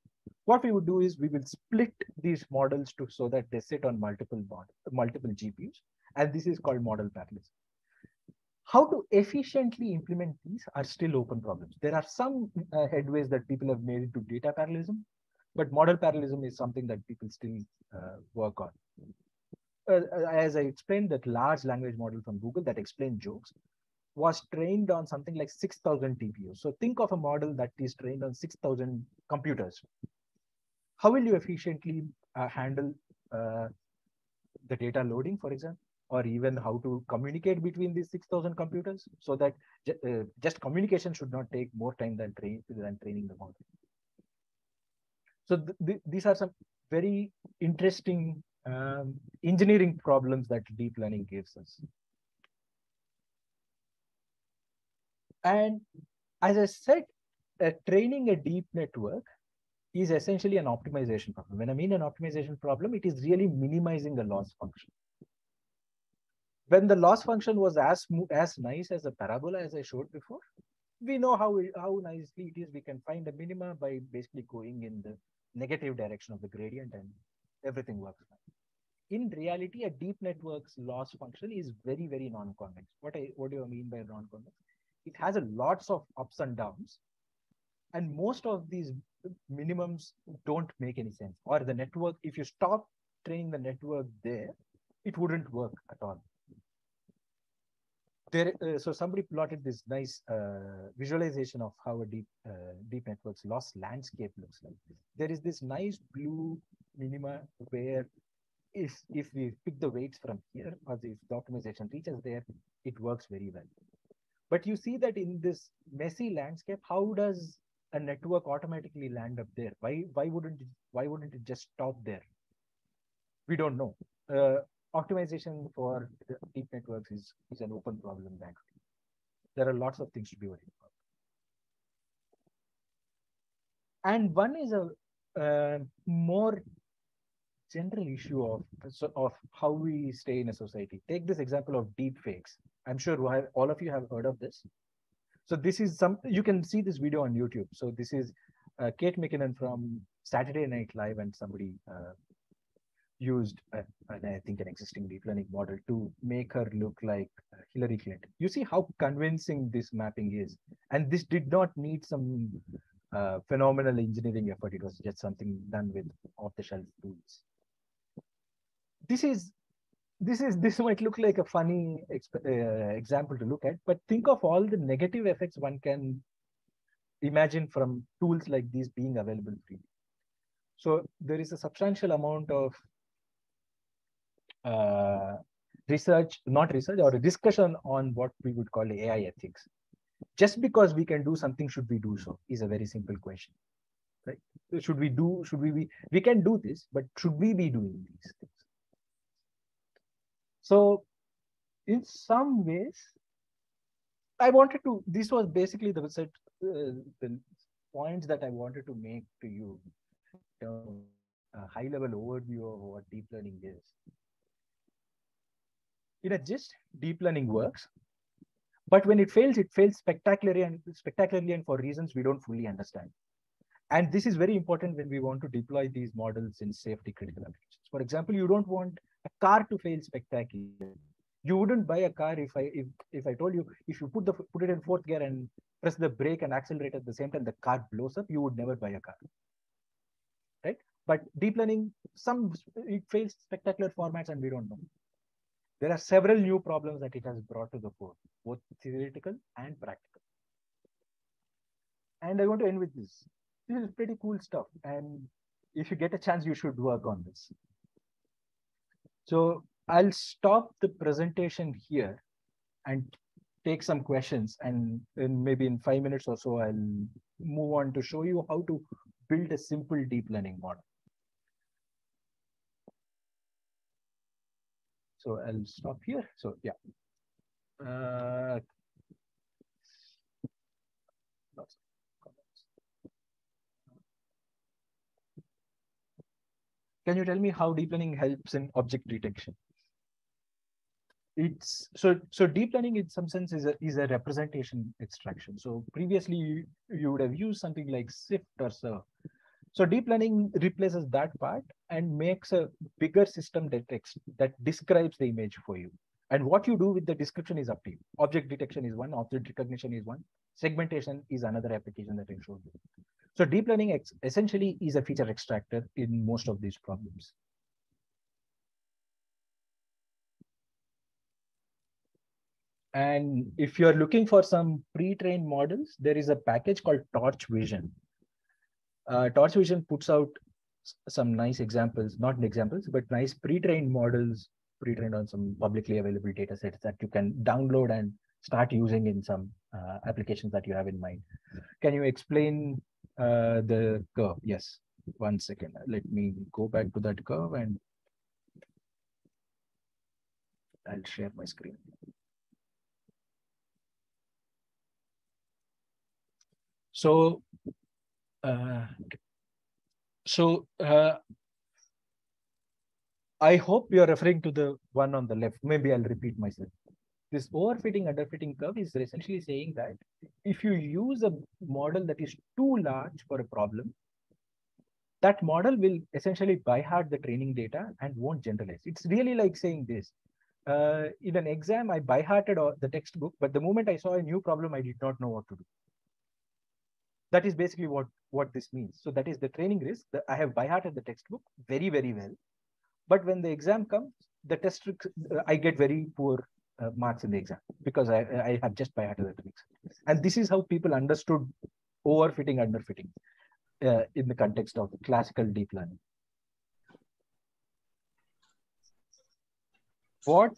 what we would do is we will split these models to so that they sit on multiple multiple GPUs, and this is called model parallelism. How to efficiently implement these are still open problems. There are some uh, headways that people have made into data parallelism, but model parallelism is something that people still uh, work on. Uh, uh as I explained, that large language model from Google that explained jokes was trained on something like 6,000 TPUs. So think of a model that is trained on 6,000 computers how will you efficiently uh, handle uh, the data loading, for example, or even how to communicate between these 6,000 computers so that uh, just communication should not take more time than, train, than training the model. So th th these are some very interesting um, engineering problems that deep learning gives us. And as I said, uh, training a deep network is essentially an optimization problem. When I mean an optimization problem, it is really minimizing the loss function. When the loss function was as, as nice as a parabola as I showed before, we know how, how nicely it is. We can find a minima by basically going in the negative direction of the gradient and everything works fine. In reality, a deep network's loss function is very, very non-convex. What, I, what do I mean by non-convex? It has a lots of ups and downs. And most of these minimums don't make any sense. Or the network, if you stop training the network there, it wouldn't work at all. there, uh, so somebody plotted this nice uh, visualization of how a deep uh, deep network's loss landscape looks like. There is this nice blue minima where if if we pick the weights from here or if the optimization reaches there, it works very well. But you see that in this messy landscape, how does a network automatically land up there? Why why wouldn't it, why wouldn't it just stop there? We don't know. Uh, optimization for deep networks is, is an open problem bank. There are lots of things to be worried about. And one is a uh, more general issue of, of how we stay in a society. Take this example of deep fakes. I'm sure all of you have heard of this. So this is some, you can see this video on YouTube. So this is uh, Kate McKinnon from Saturday Night Live and somebody uh, used, uh, I think, an existing deep learning model to make her look like uh, Hillary Clinton. You see how convincing this mapping is. And this did not need some uh, phenomenal engineering effort. It was just something done with off-the-shelf tools. This is this is this might look like a funny uh, example to look at, but think of all the negative effects one can imagine from tools like these being available freely. So there is a substantial amount of uh, research, not research, or a discussion on what we would call AI ethics. Just because we can do something, should we do so? Is a very simple question, right? Should we do? Should we be? We can do this, but should we be doing these things? So, in some ways, I wanted to. This was basically the set, uh, the points that I wanted to make to you. a high level overview of what deep learning is in a gist, deep learning works. But when it fails, it fails spectacularly and spectacularly and for reasons we don't fully understand. And this is very important when we want to deploy these models in safety critical applications. For example, you don't want a car to fail spectacularly. You wouldn't buy a car if I if, if I told you if you put the put it in fourth gear and press the brake and accelerate at the same time, the car blows up, you would never buy a car. Right? But deep learning, some it fails spectacular formats and we don't know there are several new problems that it has brought to the fore, both theoretical and practical. And I want to end with this. This is pretty cool stuff. And if you get a chance, you should work on this. So I'll stop the presentation here and take some questions. And in maybe in five minutes or so, I'll move on to show you how to build a simple deep learning model. So I'll stop here. So yeah. Uh, Can you tell me how deep learning helps in object detection? It's so so deep learning in some sense is a is a representation extraction. So previously you, you would have used something like SIFT or so so deep learning replaces that part and makes a bigger system that, that describes the image for you. And what you do with the description is up to you. Object detection is one, object recognition is one, segmentation is another application that I showed you. So deep learning essentially is a feature extractor in most of these problems. And if you're looking for some pre-trained models, there is a package called Torch Vision uh, Torch Vision puts out some nice examples, not examples, but nice pre-trained models, pre-trained on some publicly available data sets that you can download and start using in some uh, applications that you have in mind. Can you explain uh, the curve? Yes, one second. Let me go back to that curve and I'll share my screen. So uh, so uh, I hope you're referring to the one on the left. Maybe I'll repeat myself. This overfitting underfitting curve is essentially saying that if you use a model that is too large for a problem, that model will essentially by heart the training data and won't generalize. It's really like saying this. Uh, in an exam, I by hearted the textbook, but the moment I saw a new problem, I did not know what to do. That is basically what what this means. So that is the training risk. The, I have by hearted the textbook very, very well. But when the exam comes, the test, uh, I get very poor uh, marks in the exam because I, I have just by heart the. And this is how people understood overfitting, underfitting uh, in the context of classical deep learning. What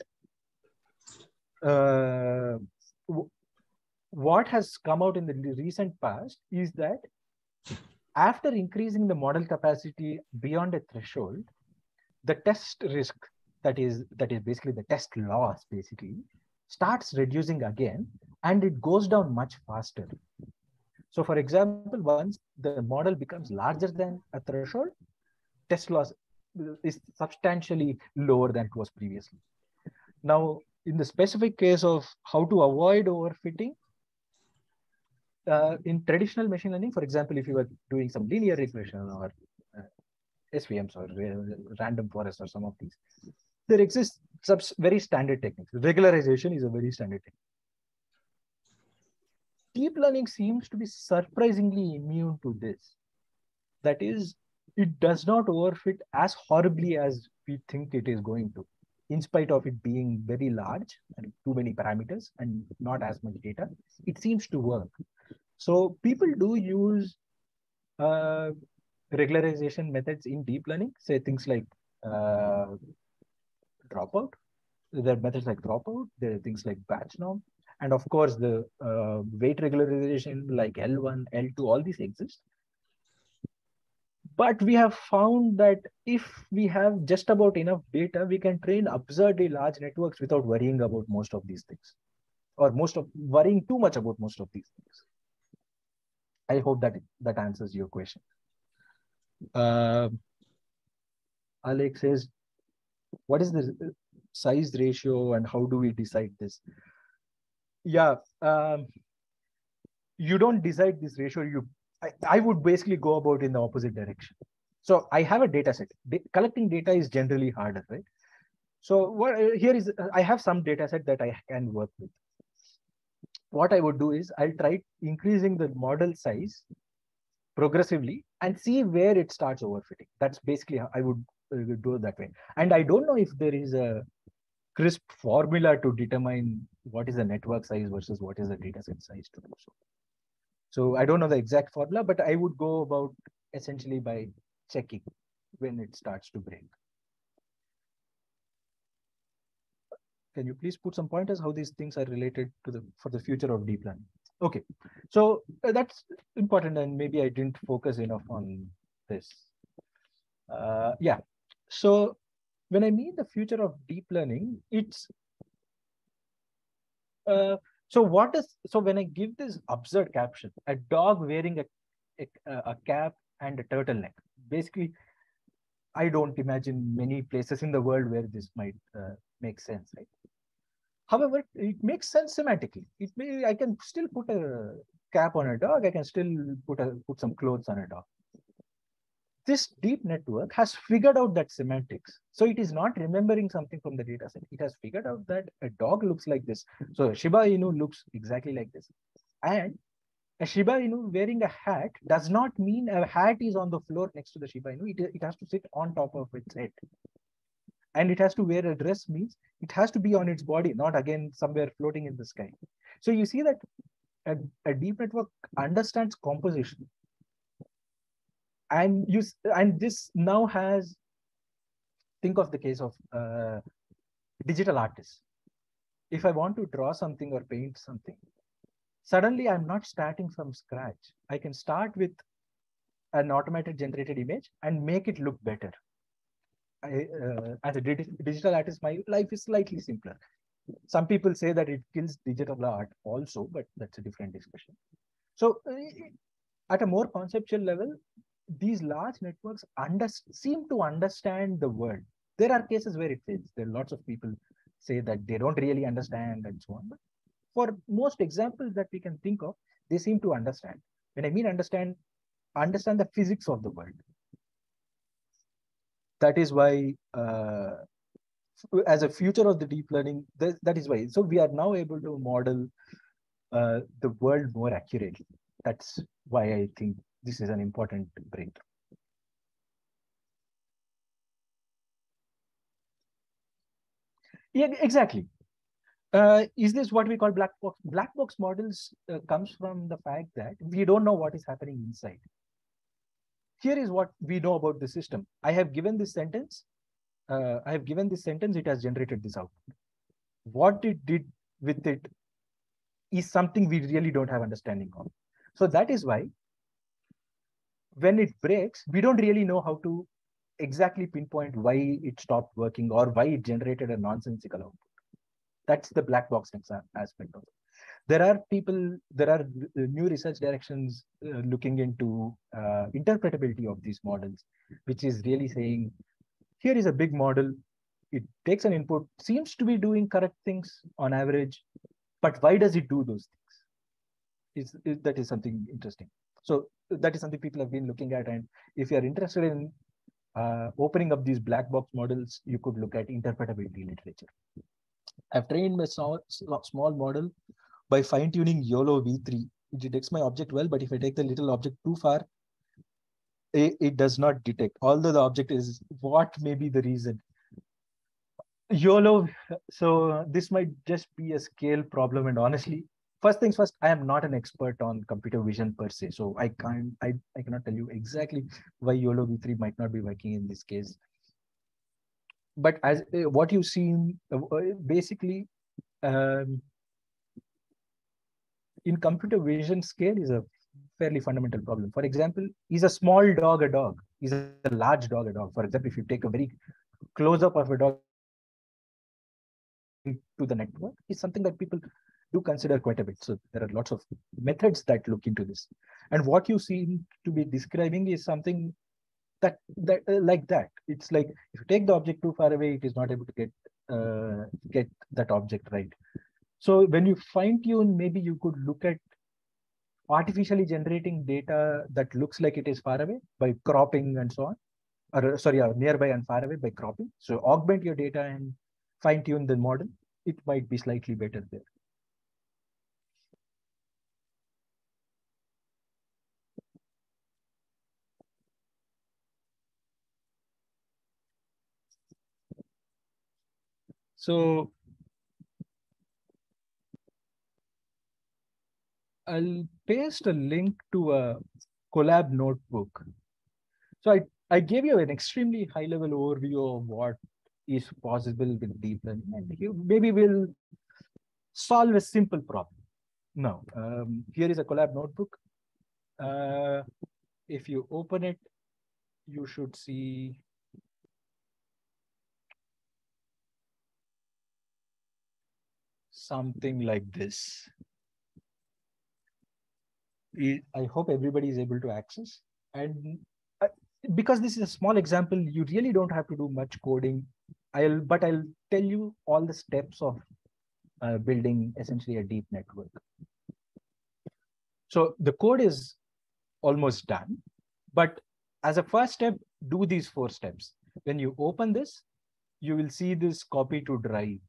uh, what has come out in the recent past is that after increasing the model capacity beyond a threshold, the test risk that is that is basically the test loss basically starts reducing again and it goes down much faster. So for example, once the model becomes larger than a threshold, test loss is substantially lower than it was previously. Now, in the specific case of how to avoid overfitting, uh, in traditional machine learning, for example, if you were doing some linear regression or uh, SVMs or uh, random forest or some of these, there exists some very standard techniques. Regularization is a very standard technique. Deep learning seems to be surprisingly immune to this. That is, it does not overfit as horribly as we think it is going to, in spite of it being very large and too many parameters and not as much data. It seems to work. So people do use uh, regularization methods in deep learning, say things like uh, dropout. There are methods like dropout. There are things like batch norm. And of course, the uh, weight regularization like L1, L2, all these exist. But we have found that if we have just about enough data, we can train absurdly large networks without worrying about most of these things or most of worrying too much about most of these things. I hope that that answers your question. Uh, Alex says, what is the size ratio and how do we decide this? Yeah, um, you don't decide this ratio. You, I, I would basically go about in the opposite direction. So I have a data set. Collecting data is generally harder, right? So what here is, I have some data set that I can work with what I would do is I'll try increasing the model size progressively and see where it starts overfitting. That's basically how I would do it that way. And I don't know if there is a crisp formula to determine what is the network size versus what is the dataset size to do so. So I don't know the exact formula, but I would go about essentially by checking when it starts to break. can you please put some pointers how these things are related to the for the future of deep learning? Okay, so uh, that's important, and maybe I didn't focus enough on this. Uh, yeah, so when I mean the future of deep learning, it's uh, so what is so when I give this absurd caption, a dog wearing a a, a cap and a turtleneck, basically. I don't imagine many places in the world where this might uh, make sense, right? However, it makes sense semantically. It may I can still put a cap on a dog. I can still put a put some clothes on a dog. This deep network has figured out that semantics. So it is not remembering something from the data set. It has figured out that a dog looks like this. So Shiba Inu looks exactly like this. And a Shiba Inu wearing a hat does not mean a hat is on the floor next to the Shiba Inu. It, it has to sit on top of its head and it has to wear a dress means it has to be on its body, not again somewhere floating in the sky. So you see that a, a deep network understands composition. And you and this now has think of the case of uh, digital artists. If I want to draw something or paint something, suddenly I'm not starting from scratch. I can start with an automated generated image and make it look better. I, uh, as a digital artist, my life is slightly simpler. Some people say that it kills digital art also, but that's a different discussion. So, uh, at a more conceptual level, these large networks under, seem to understand the world. There are cases where it fails. There are lots of people say that they don't really understand and so on. But for most examples that we can think of, they seem to understand. When I mean understand, understand the physics of the world that is why uh, as a future of the deep learning that, is why so we are now able to model uh, the world more accurately that's why i think this is an important breakthrough yeah exactly uh, is this what we call black box? Black box models uh, comes from the fact that we don't know what is happening inside. Here is what we know about the system. I have given this sentence. Uh, I have given this sentence. It has generated this output. What it did with it is something we really don't have understanding of. So that is why when it breaks, we don't really know how to exactly pinpoint why it stopped working or why it generated a nonsensical output. That's the black box aspect of it. There are people, there are new research directions uh, looking into uh, interpretability of these models, which is really saying, here is a big model. It takes an input, seems to be doing correct things on average, but why does it do those things? Is, is that is something interesting. So that is something people have been looking at. And if you're interested in uh, opening up these black box models, you could look at interpretability literature. I've trained my small, small model by fine tuning YOLO v3. It detects my object well, but if I take the little object too far, it, it does not detect. Although the object is what may be the reason. YOLO, so this might just be a scale problem. And honestly, first things first, I am not an expert on computer vision per se. So I can't, I, I cannot tell you exactly why YOLO v3 might not be working in this case but as uh, what you see uh, basically um, in computer vision scale is a fairly fundamental problem. For example, is a small dog a dog? Is a large dog a dog? For example, if you take a very close up of a dog to the network, is something that people do consider quite a bit. So there are lots of methods that look into this. And what you seem to be describing is something that that uh, like that. It's like if you take the object too far away it is not able to get uh, get that object right. So when you fine tune maybe you could look at artificially generating data that looks like it is far away by cropping and so on. Or uh, sorry uh, nearby and far away by cropping. So augment your data and fine tune the model. It might be slightly better there So I'll paste a link to a Colab notebook. So I, I gave you an extremely high level overview of what is possible with deep learning. And you, maybe we'll solve a simple problem. Now, um, here is a Colab notebook. Uh, if you open it, you should see something like this. I hope everybody is able to access. And uh, because this is a small example, you really don't have to do much coding. I'll, but I'll tell you all the steps of uh, building essentially a deep network. So the code is almost done, but as a first step, do these four steps. When you open this, you will see this copy to drive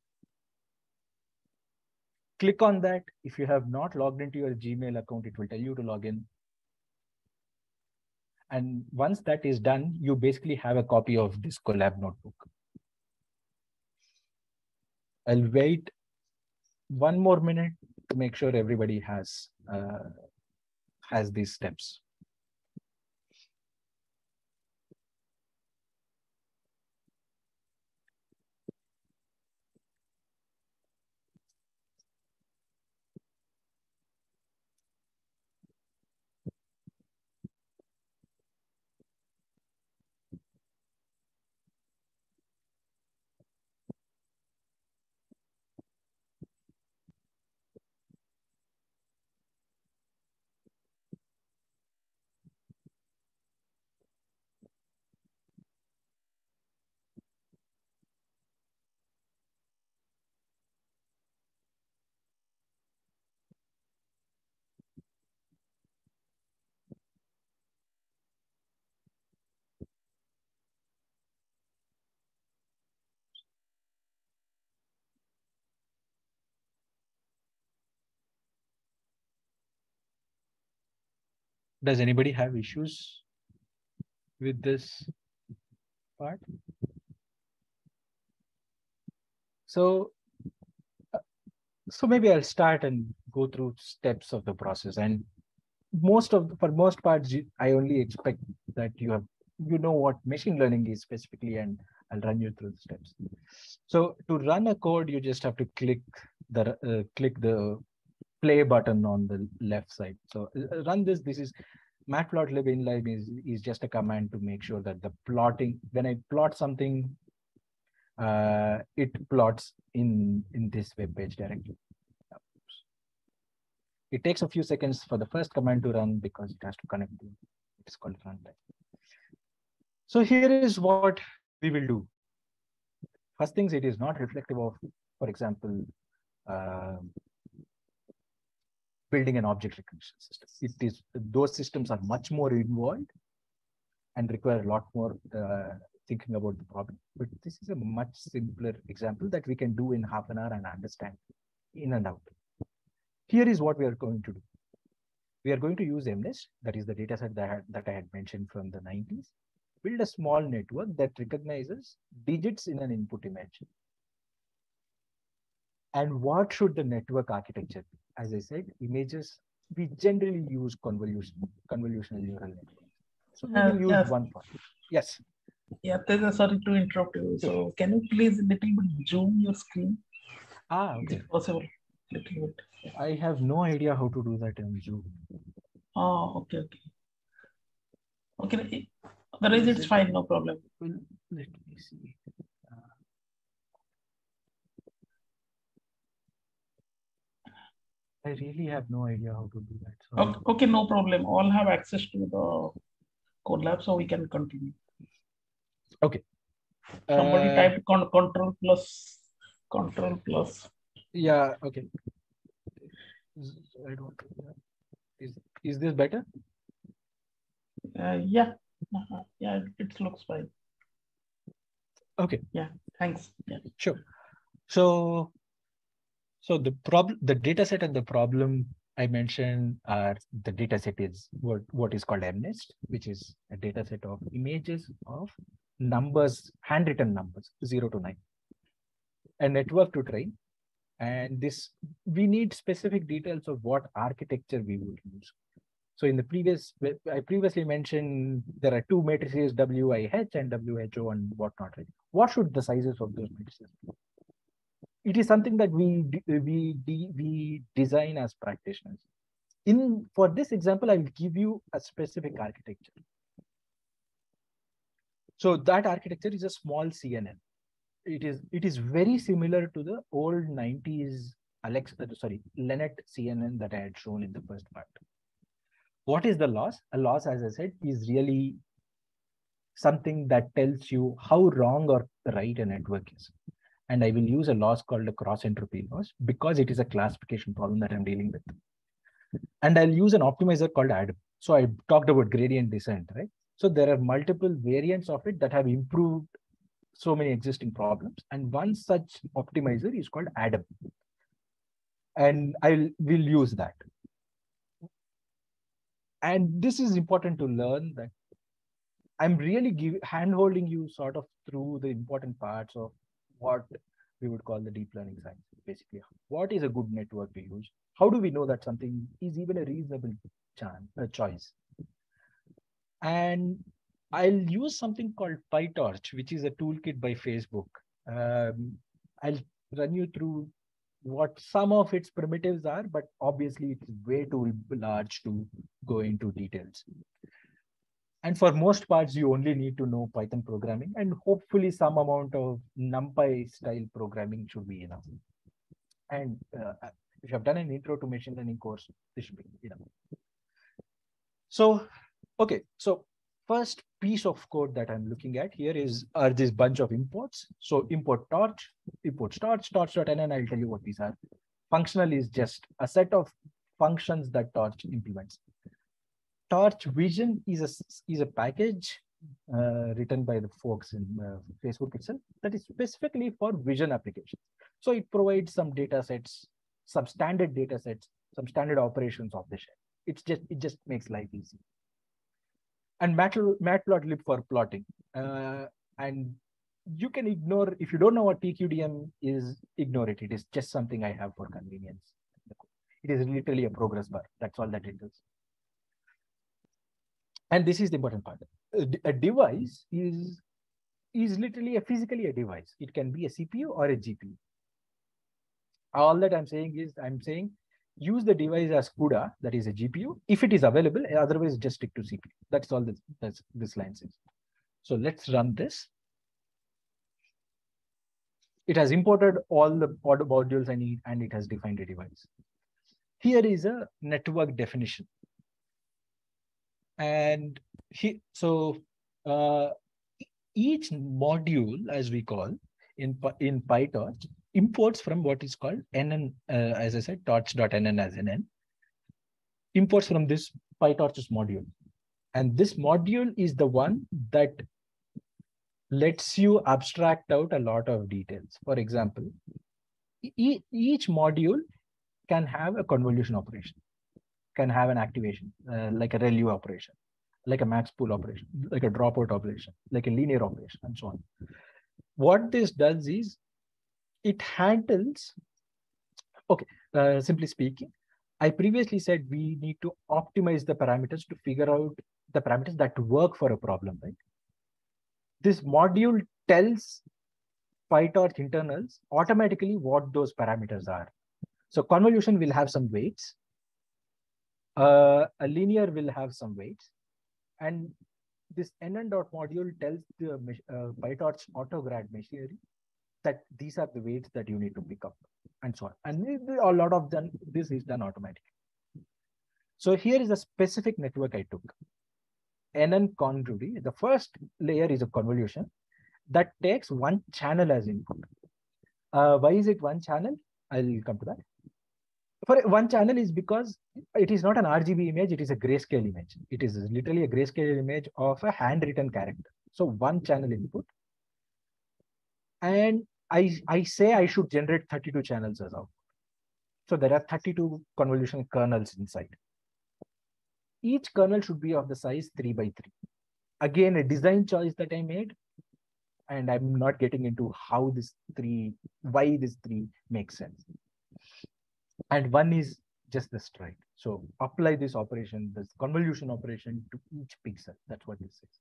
click on that. If you have not logged into your Gmail account, it will tell you to log in. And once that is done, you basically have a copy of this Colab notebook. I'll wait one more minute to make sure everybody has uh, has these steps. Does anybody have issues with this part? So so maybe I'll start and go through steps of the process. And most of for most parts, I only expect that you have you know what machine learning is specifically, and I'll run you through the steps. So to run a code, you just have to click the uh, click the play button on the left side. So uh, run this. This is matplotlib inline is, is just a command to make sure that the plotting, when I plot something, uh, it plots in, in this web page directly. It takes a few seconds for the first command to run because it has to connect to, it's called runtime. So here is what we will do. First things, it is not reflective of, for example, uh, building an object recognition system. It is those systems are much more involved and require a lot more uh, thinking about the problem. But this is a much simpler example that we can do in half an hour and understand in and out. Here is what we are going to do. We are going to use MNIST, that is the dataset that that I had mentioned from the 90s, build a small network that recognizes digits in an input image. And what should the network architecture be? As I said, images, we generally use convolution, convolutional neural networks. So we Uh, will use yes. one part. Yes. Yeah, Teja, sorry to interrupt you. So can you please a little bit zoom your screen? Ah, okay. possible? Little bit. I have no idea how to do that in Zoom. Oh, okay, okay. Okay, otherwise it's fine, no problem. Well, let me see. I really have no idea how to do that. Sorry. Okay, okay, no problem. All have access to the Colab, so we can continue. Okay. Somebody Uh, typed con control plus control plus. Yeah, okay. I don't. Is, is this better? Uh, yeah, uh-huh. yeah, it looks fine. Okay. Yeah. Thanks. Yeah. Sure. So, so the problem, the data set and the problem I mentioned are the data set is what, what is called MNIST, which is a data set of images of numbers, handwritten numbers, zero to nine. A network to train. And this, we need specific details of what architecture we would use. So in the previous, I previously mentioned there are two matrices, WIH and WHO and whatnot, right? What should the sizes of those matrices be? It is something that we we we design as practitioners. In for this example, I will give you a specific architecture. So that architecture is a small CNN. It is it is very similar to the old 90s Alex, uh, sorry, Lenet CNN that I had shown in the first part. What is the loss? A loss, as I said, is really something that tells you how wrong or right a network is. And I will use a loss called a cross entropy loss because it is a classification problem that I'm dealing with. And I'll use an optimizer called ADAM. So I talked about gradient descent, right? So there are multiple variants of it that have improved so many existing problems. And one such optimizer is called ADAM. And I will use that. And this is important to learn that I'm really give, hand-holding you sort of through the important parts of what we would call the deep learning science. Basically, what is a good network to use? How do we know that something is even a reasonable chance, a choice? And I'll use something called PyTorch, which is a toolkit by Facebook. Um, I'll run you through what some of its primitives are, but obviously it's way too large to go into details. And for most parts, you only need to know Python programming and hopefully some amount of NumPy style programming should be enough. And uh, if you have done an intro to machine learning course, this should be enough. So, okay, so first piece of code that I'm looking at here is are this bunch of imports. So import torch, import torch, torch.nn, I'll tell you what these are. Functional is just a set of functions that torch implements. Torch Vision is a is a package uh, written by the folks in uh, Facebook itself that is specifically for vision applications. So it provides some data sets, some standard data sets, some standard operations of the shell. It's just it just makes life easy. And Matpl- Matplotlib for plotting. Uh, and you can ignore, if you don't know what tqdm is, ignore it. It is just something I have for convenience. It is literally a progress bar. That's all that it is. And this is the important part. A, device is, is literally a physically a device. It can be a CPU or a GPU. All that I'm saying is I'm saying use the device as CUDA, that is a GPU, if it is available, otherwise just stick to CPU. That's all this, that's, this line says. So let's run this. It has imported all the modules I need and it has defined a device. Here is a network definition. And he, so uh, each module, as we call in, in PyTorch, imports from what is called NN, uh, as I said, torch.nn as NN, imports from this PyTorch's module. And this module is the one that lets you abstract out a lot of details. For example, e each module can have a convolution operation, can have an activation, uh, like a ReLU operation, like a max pool operation, like a dropout operation, like a linear operation, and so on. What this does is it handles, okay, uh, simply speaking, I previously said we need to optimize the parameters to figure out the parameters that work for a problem, right? this module tells PyTorch internals automatically what those parameters are. So convolution will have some weights. Uh, a linear will have some weights. And this NN dot module tells the uh, PyTorch autograd machinery that these are the weights that you need to pick up and so on. And a lot of this is done automatically. So here is a specific network I took. NN conruby, the first layer is a convolution that takes one channel as input. Uh, why is it one channel? I'll come to that. For one channel is because it is not an RGB image, it is a grayscale image. It is literally a grayscale image of a handwritten character. So one channel input. And I, I say I should generate 32 channels as output. So there are 32 convolution kernels inside each kernel should be of the size 3 by 3. Again, a design choice that I made, and I'm not getting into how this three, why this three makes sense. And one is just the stride. So apply this operation, this convolution operation to each pixel. That's what this is.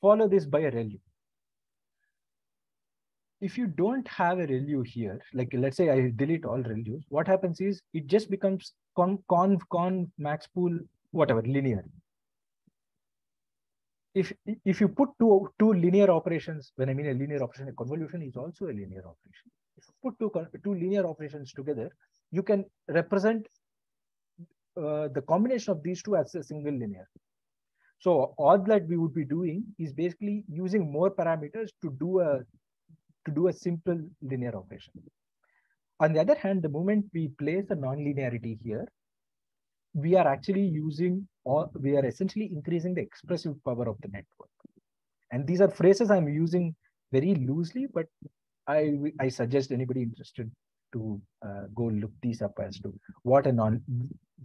Follow this by a ReLU. If you don't have a ReLU here, like let's say I delete all ReLUs, what happens is it just becomes con, con, con max pool whatever linear if if you put two two linear operations when i mean a linear operation a convolution is also a linear operation if you put two two linear operations together you can represent uh, the combination of these two as a single linear so all that we would be doing is basically using more parameters to do a to do a simple linear operation on the other hand the moment we place a non-linearity here we are actually using or we are essentially increasing the expressive power of the network. And these are phrases I'm using very loosely, but I, I suggest anybody interested to uh, go look these up as to what a non,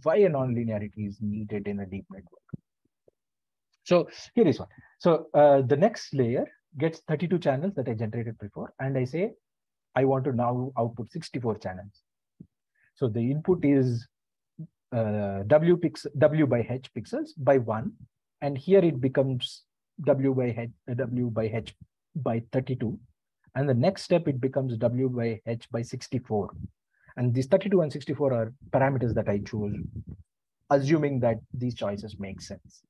why a non-linearity is needed in a deep network. So here is one. So uh, the next layer gets 32 channels that I generated before, and I say, I want to now output 64 channels. So the input is uh, w pix w by h pixels by one, and here it becomes w by h uh, by h by 32, and the next step it becomes w by h by 64, and these 32 and 64 are parameters that I chose, assuming that these choices make sense.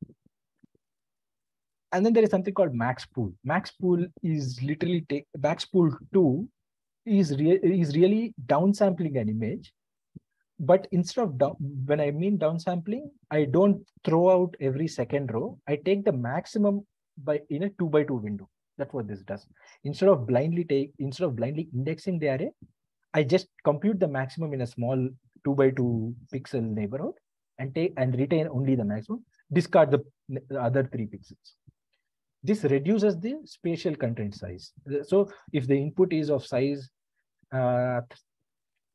And then there is something called max pool. Max pool is literally take max pool two is, re is really downsampling an image but instead of down, when I mean downsampling, I don't throw out every second row. I take the maximum by in a two by two window. That's what this does. Instead of blindly take, instead of blindly indexing the array, I just compute the maximum in a small two by two pixel neighborhood and take and retain only the maximum, discard the, the other three pixels. This reduces the spatial content size. So if the input is of size uh,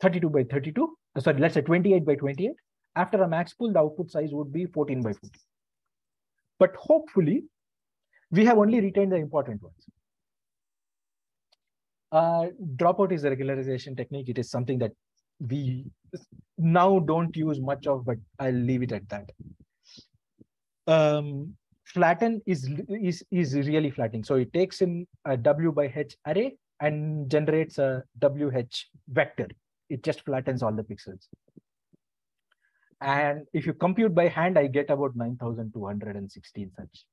32 by 32, sorry, let's say 28 by 28. After a max pool, the output size would be 14 by 14. But hopefully, we have only retained the important ones. Uh, dropout is a regularization technique. It is something that we now don't use much of, but I'll leave it at that. Um, flatten is, is, is really flattening. So it takes in a W by H array and generates a WH vector. It just flattens all the pixels. And if you compute by hand, I get about 9,216 such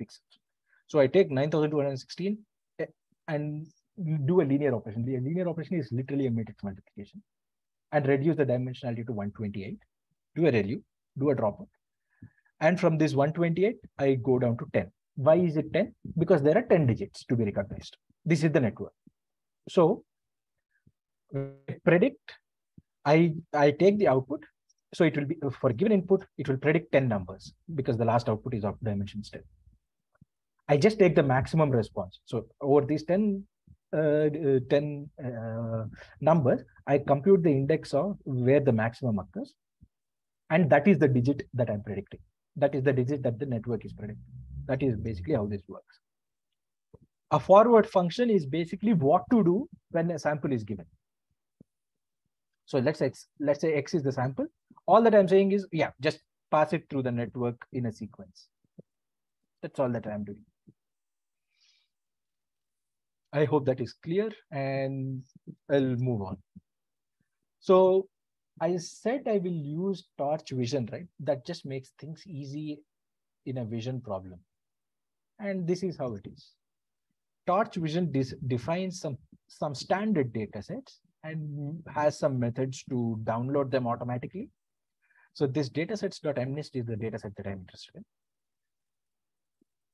pixels. So I take 9,216 eh, and do a linear operation. The linear operation is literally a matrix multiplication and reduce the dimensionality to 128, do a ReLU, do a dropout. And from this 128, I go down to 10. Why is it 10? Because there are 10 digits to be recognized. This is the network. So predict, I, I take the output. So it will be for given input, it will predict 10 numbers because the last output is of dimensions 10. I just take the maximum response. So over these 10, uh, uh 10 uh, numbers, I compute the index of where the maximum occurs. And that is the digit that I'm predicting. That is the digit that the network is predicting. That is basically how this works. A forward function is basically what to do when a sample is given. So let's say, let's say X is the sample. All that I'm saying is, yeah, just pass it through the network in a sequence. That's all that I'm doing. I hope that is clear and I'll move on. So I said I will use torch vision, right? That just makes things easy in a vision problem. And this is how it is. Torch vision defines some, some standard data sets and has some methods to download them automatically. So this datasets.mnist is the dataset that I'm interested in.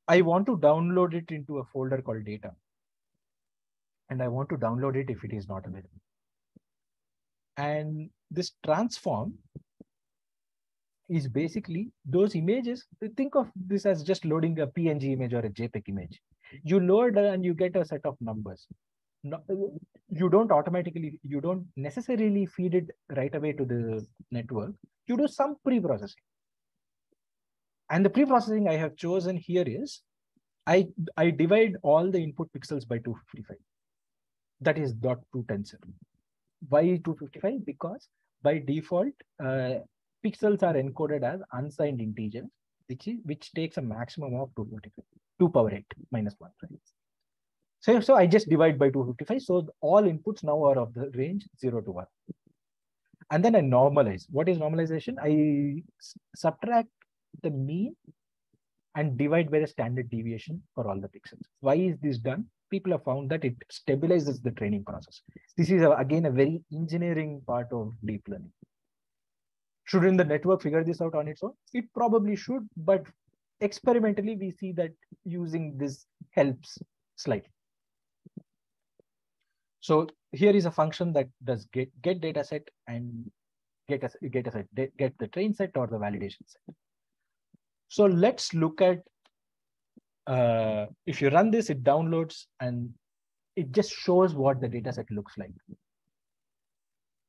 I want to download it into a folder called data. And I want to download it if it is not available. And this transform is basically those images. Think of this as just loading a PNG image or a JPEG image. You load and you get a set of numbers. You don't automatically, you don't necessarily feed it right away to the network. You do some pre-processing. And the pre-processing I have chosen here is I, I divide all the input pixels by 255. That is dot ToTensor. Why 255? Because by default, uh, pixels are encoded as unsigned integers, which is which takes a maximum of 255, 2 power 8 minus 1. Right? So, so I just divide by 255. So all inputs now are of the range 0 to 1. And then I normalize. What is normalization? I subtract the mean and divide by the standard deviation for all the pixels. Why is this done? People have found that it stabilizes the training process. This is, a, again, a very engineering part of deep learning. Shouldn't the network figure this out on its own? It probably should, but experimentally, we see that using this helps slightly. So here is a function that does get, get data set and get a, get a set, get the train set or the validation set. So let's look at uh, if you run this, it downloads and it just shows what the data set looks like.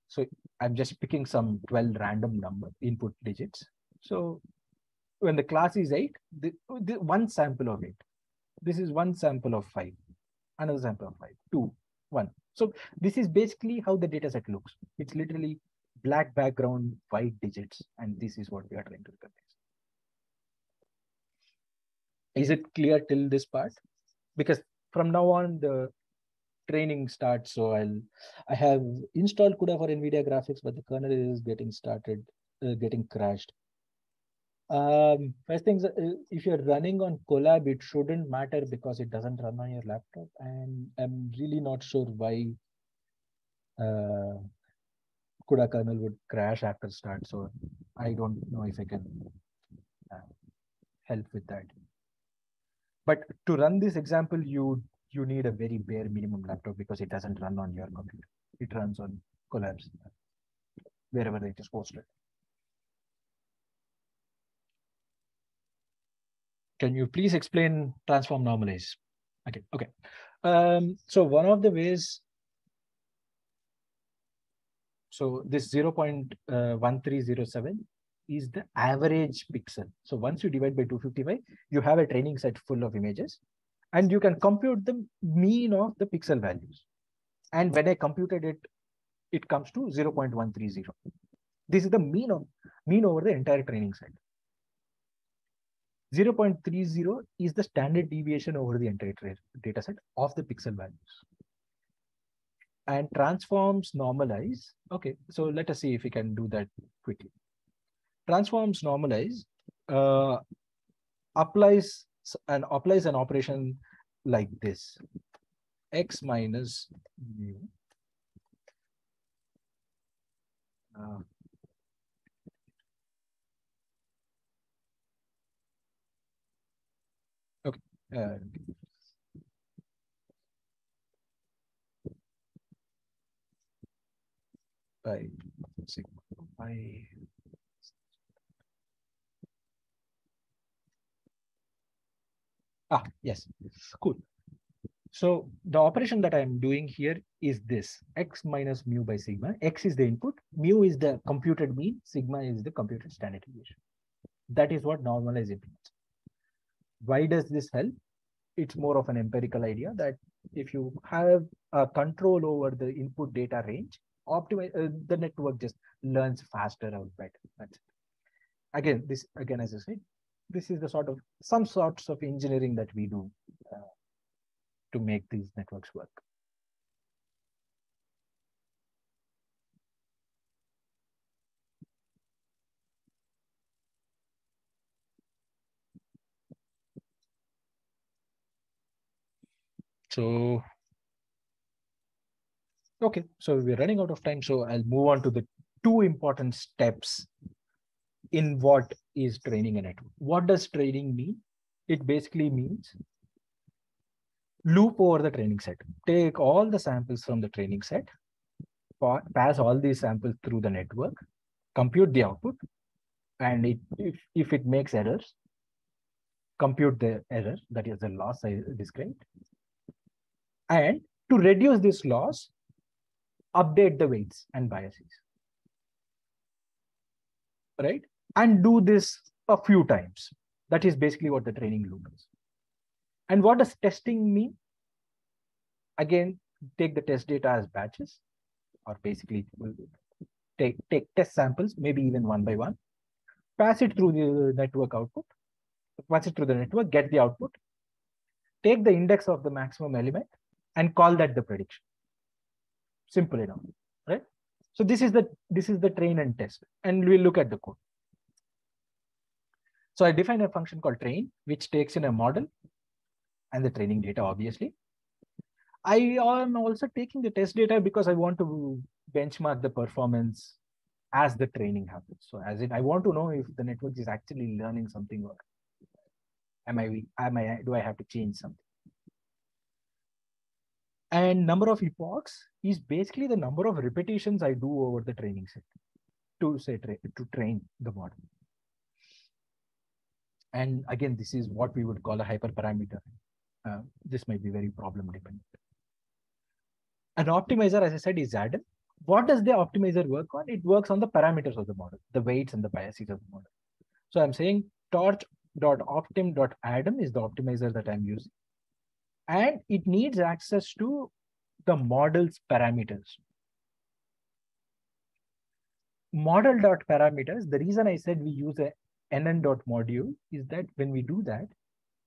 So I'm just picking some 12 random number input digits. So when the class is eight, the, the one sample of eight. This is one sample of five, another sample of five, two, one. So this is basically how the data set looks. It's literally black background, white digits, and this is what we are trying to recognize. Is it clear till this part? Because from now on, the training starts. So I'll, I have installed CUDA for NVIDIA graphics, but the kernel is getting started, uh, getting crashed. Um, first things, uh, if you're running on Colab, it shouldn't matter because it doesn't run on your laptop. And I'm really not sure why uh, CUDA kernel would crash after start. So I don't know if I can uh, help with that. But to run this example, you you need a very bare minimum laptop because it doesn't run on your computer. It runs on Colabs, wherever it is hosted. Can you please explain transform normalize? Okay, okay. Um, so one of the ways, so this 0 0.1307 is the average pixel. So once you divide by 255, you have a training set full of images. and you can compute the mean of the pixel values. And when I computed it, it comes to 0.130. This is the mean of mean over the entire training set. 0.30 is the standard deviation over the entire data set of the pixel values. And transforms normalize. Okay, so let us see if we can do that quickly. Transforms normalize uh, applies and applies an operation like this. X minus mu. Uh, okay uh, by sigma Ah, yes, cool. So the operation that I'm doing here is this x minus mu by sigma. X is the input, mu is the computed mean, sigma is the computed standard deviation. That is what normalize implements. Why does this help? It's more of an empirical idea that if you have a control over the input data range, optimize uh, the network just learns faster or better. Again, this again, as I said, this is the sort of some sorts of engineering that we do uh, to make these networks work. So, okay, so we're running out of time. So I'll move on to the two important steps in what is training a network. What does training mean? It basically means loop over the training set. Take all the samples from the training set, pass all these samples through the network, compute the output, and it, if, if it makes errors, compute the error, that is the loss I described. And to reduce this loss, update the weights and biases. Right? And do this a few times. That is basically what the training loop is. And what does testing mean? Again, take the test data as batches, or basically uh, take, take test samples, maybe even one by one, pass it through the network output, pass it through the network, get the output, take the index of the maximum element, and call that the prediction. Simple enough, right? So this is the this is the train and test, and we'll look at the code. So I define a function called train, which takes in a model and the training data, obviously. I am also taking the test data because I want to benchmark the performance as the training happens. So as in, I want to know if the network is actually learning something or am I, am I, do I have to change something? And number of epochs is basically the number of repetitions I do over the training set to say, tra to train the model. And again, this is what we would call a hyperparameter. Uh, this might be very problem dependent. An optimizer, as I said, is Adam. What does the optimizer work on? It works on the parameters of the model, the weights and the biases of the model. So I'm saying torch.optim.adam is the optimizer that I'm using. And it needs access to the model's parameters. Model.parameters, the reason I said we use a nn dot module is that when we do that,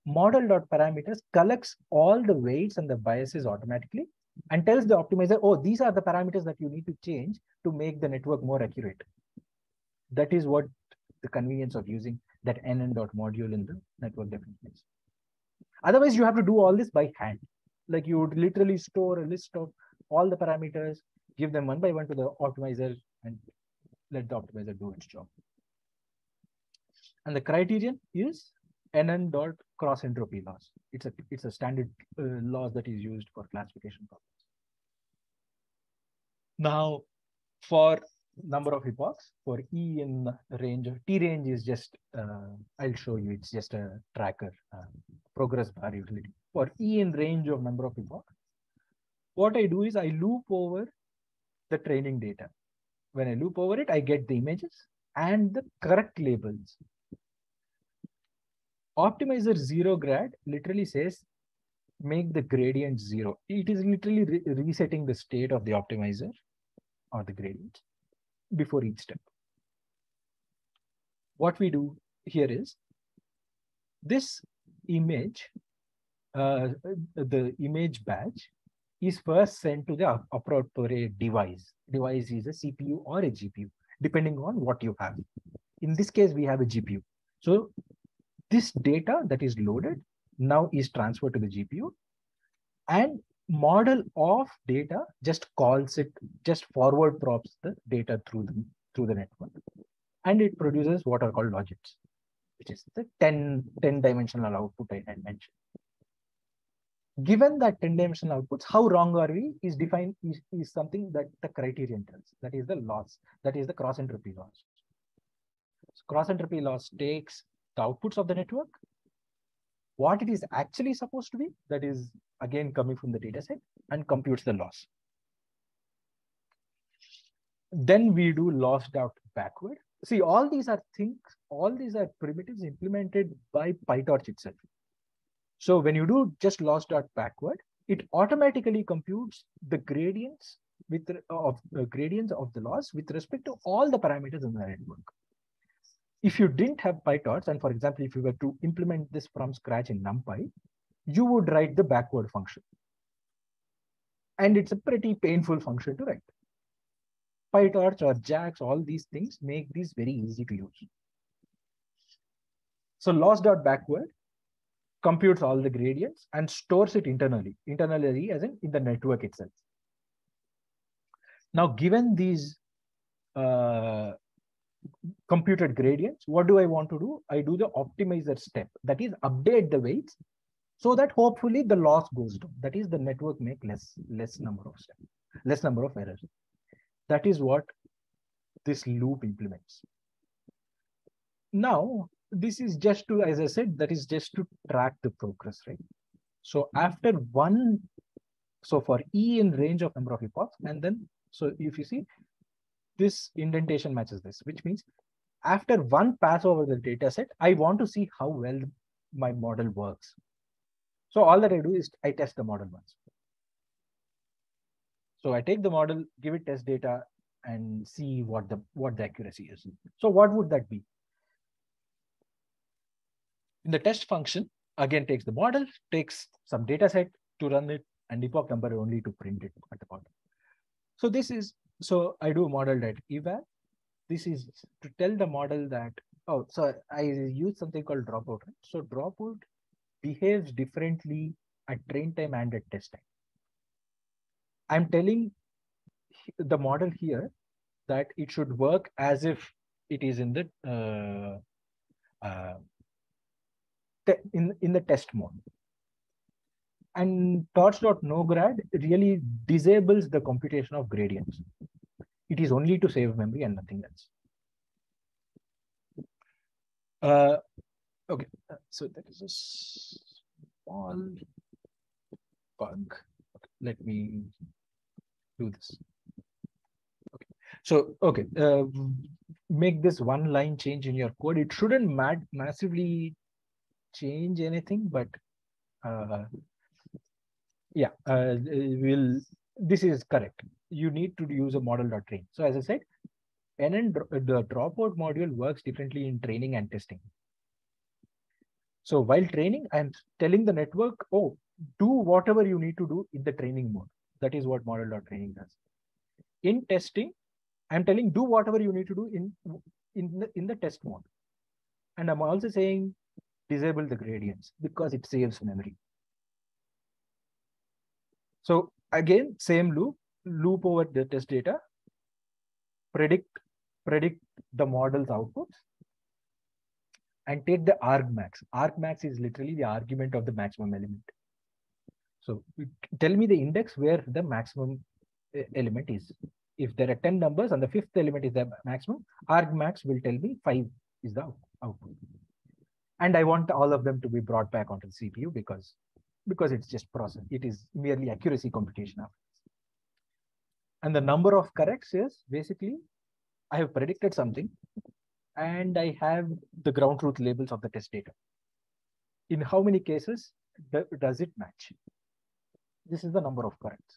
model dot parameters collects all the weights and the biases automatically and tells the optimizer, oh, these are the parameters that you need to change to make the network more accurate. That is what the convenience of using that nn dot module in the network definition is. Otherwise, you have to do all this by hand. Like you would literally store a list of all the parameters, give them one by one to the optimizer and let the optimizer do its job. And the criterion is NN dot cross entropy loss. It's a it's a standard uh, loss that is used for classification problems. Now, for number of epochs for E in range, of trange is just, uh, I'll show you, it's just a tracker, uh, progress bar utility. For E in range of number of epochs, what I do is I loop over the training data. When I loop over it, I get the images and the correct labels optimizer zero grad literally says make the gradient zero. It is literally re resetting the state of the optimizer or the gradient before each step. What we do here is this image, uh, the image badge is first sent to the appropriate device. Device is a CPU or a GPU, depending on what you have. In this case, we have a GPU. So this data that is loaded now is transferred to the GPU and model of data just calls it, just forward props the data through the, through the network. And it produces what are called logits, which is the 10, 10 dimensional output I had mentioned. Given that 10 dimensional outputs, how wrong are we is defined is, is something that the criterion tells. That is the loss, that is the cross entropy loss. So cross entropy loss takes the outputs of the network what it is actually supposed to be, that is again coming from the data set and computes the loss. Then we do loss out backward. See, all these are things, all these are primitives implemented by PyTorch itself. So when you do just loss dot backward, it automatically computes the gradients with of uh, gradients of the loss with respect to all the parameters in the network if you didn't have PyTorch, and for example, if you were to implement this from scratch in NumPy, you would write the backward function. And it's a pretty painful function to write. PyTorch or JAX, all these things make these very easy to use. So loss.backward computes all the gradients and stores it internally, internally as in in the network itself. Now, given these uh, computed gradients, what do I want to do? I do the optimizer step, that is update the weights so that hopefully the loss goes down. That is the network make less, less number of steps, less number of errors. That is what this loop implements. Now, this is just to, as I said, that is just to track the progress, right? So after one, so for E in range of number of epochs, and then, so if you see, this indentation matches this, which means after one pass over the data set, I want to see how well my model works. So all that I do is I test the model once. So I take the model, give it test data, and see what the what the accuracy is. So what would that be? In the test function, again takes the model, takes some data set to run it, and epoch number only to print it at the bottom. So this is so I do model that eval. This is to tell the model that, oh, so I use something called dropout. Right? So dropout behaves differently at train time and at test time. I'm telling the model here that it should work as if it is in the uh, uh, in in the test mode. And torch.nograd really disables the computation of gradients. It is only to save memory and nothing else. Uh, okay, uh, so there is a small bug. Okay, let me do this. Okay, so okay, uh, make this one line change in your code. It shouldn't mad massively change anything, but uh, yeah, uh, will this is correct. You need to use a model.train. So as I said, NN the dropout module works differently in training and testing. So while training, I'm telling the network, oh, do whatever you need to do in the training mode. That is what model.training does. In testing, I'm telling do whatever you need to do in in the, in the test mode. And I'm also saying disable the gradients because it saves memory. So again, same loop, loop over the test data, predict, predict the model's outputs, and take the argmax. Argmax is literally the argument of the maximum element. So tell me the index where the maximum eh, element is. If there are 10 numbers and the fifth element is the maximum, argmax will tell me 5 is the output. And I want all of them to be brought back onto the CPU because because it's just process. It is merely accuracy computation. And the number of corrects is basically, I have predicted something and I have the ground truth labels of the test data. In how many cases does it match? This is the number of corrects.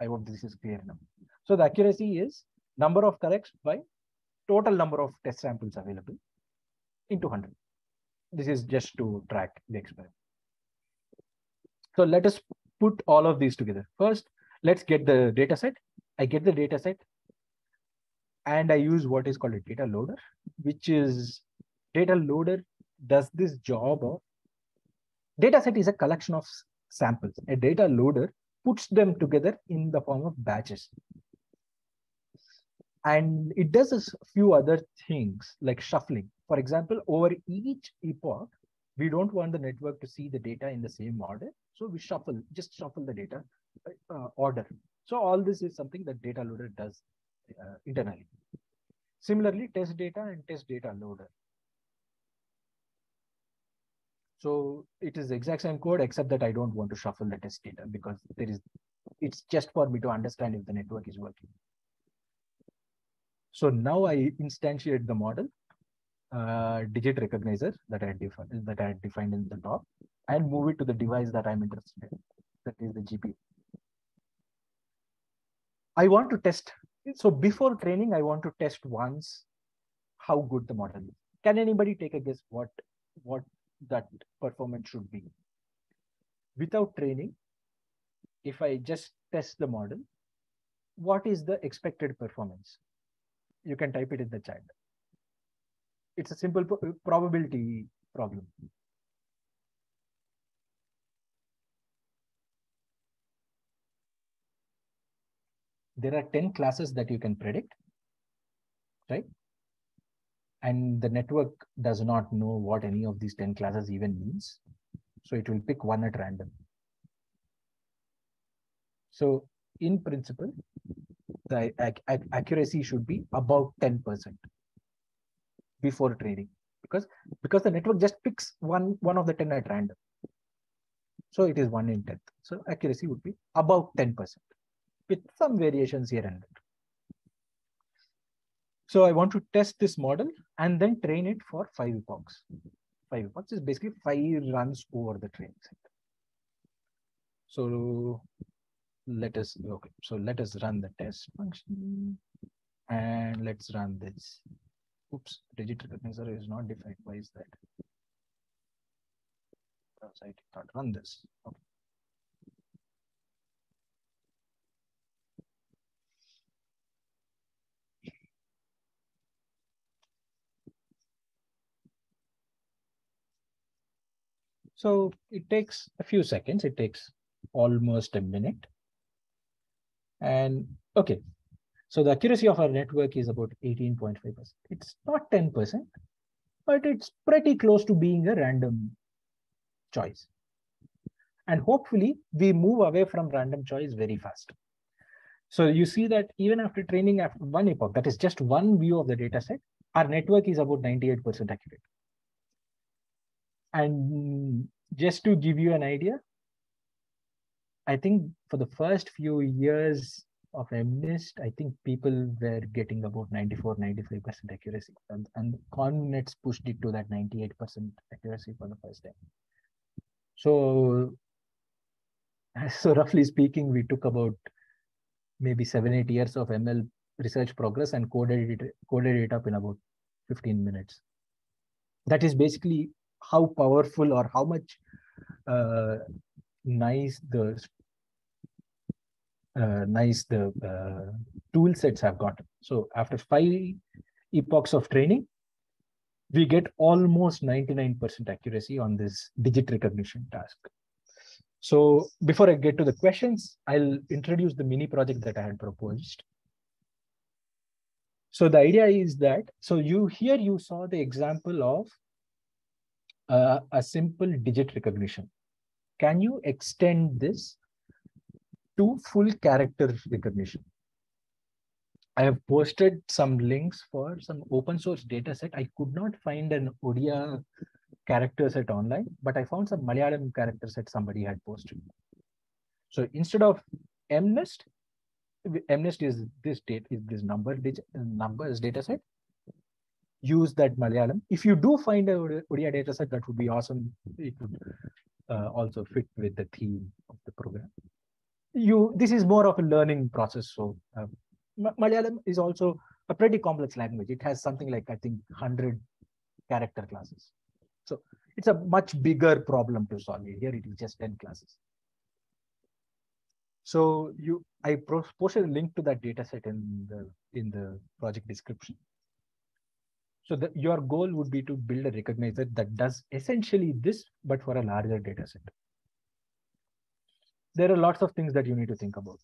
I hope this is clear now. So the accuracy is number of corrects by total number of test samples available into 100. This is just to track the experiment. So let us put all of these together. First, let's get the data set. I get the data set and I use what is called a data loader, which is data loader does this job of data set is a collection of samples. A data loader puts them together in the form of batches. And it does a few other things like shuffling. For example, over each epoch, we don't want the network to see the data in the same order. So we shuffle, just shuffle the data uh, order. So all this is something that data loader does uh, internally. Similarly, test data and test data loader. So it is the exact same code, except that I don't want to shuffle the test data because there is, it's just for me to understand if the network is working. So now I instantiate the model, uh, digit recognizer that I defined that I defined in the top, and move it to the device that I'm interested in, that is the GPU. I want to test. So before training, I want to test once how good the model is. Can anybody take a guess what what that performance should be? Without training, if I just test the model, what is the expected performance? You can type it in the chat. It's a simple probability problem. There are 10 classes that you can predict, right? And the network does not know what any of these 10 classes even means. So it will pick one at random. So in principle, the ac- ac- accuracy should be about 10% before training because because the network just picks one one of the 10 at random. So it is one in 10. So accuracy would be about 10% with some variations here and there. So I want to test this model and then train it for five epochs. Five epochs is basically five runs over the training set. So let us, okay, so let us run the test function and let's run this. Oops, digit recognizer is not defined. Why is that? Because I did not run this. Okay. So it takes a few seconds. It takes almost a minute. And okay, so the accuracy of our network is about 18.5%. It's not 10%, but it's pretty close to being a random choice. And hopefully we move away from random choice very fast. So you see that even after training after one epoch, that is just one view of the data set, our network is about 98% accurate. And just to give you an idea, I think for the first few years of MNIST, I think people were getting about 94, 95% accuracy. And, and ConvNets pushed it to that 98% accuracy for the first time. So, so roughly speaking, we took about maybe seven, eight years of ML research progress and coded it, coded it up in about 15 minutes. That is basically how powerful or how much uh, nice the uh, nice the uh, tool sets have got. So after five epochs of training, we get almost 99% accuracy on this digit recognition task. So before I get to the questions, I'll introduce the mini project that I had proposed. So the idea is that, so you here you saw the example of uh, a simple digit recognition. Can you extend this to full character recognition? I have posted some links for some open source data set. I could not find an Odia character set online, but I found some Malayalam character set somebody had posted. So instead of MNIST, MNIST is this date is this number digit numbers data set. Use that Malayalam. If you do find a Odia data set, that would be awesome. It would uh, also fit with the theme of the program. You, this is more of a learning process. So uh, Malayalam is also a pretty complex language. It has something like, I think, 100 character classes. So it's a much bigger problem to solve. Here it is just 10 classes. So you, I posted a link to that data set in the, in the project description. So the, your goal would be to build a recognizer that does essentially this, but for a larger data set. There are lots of things that you need to think about.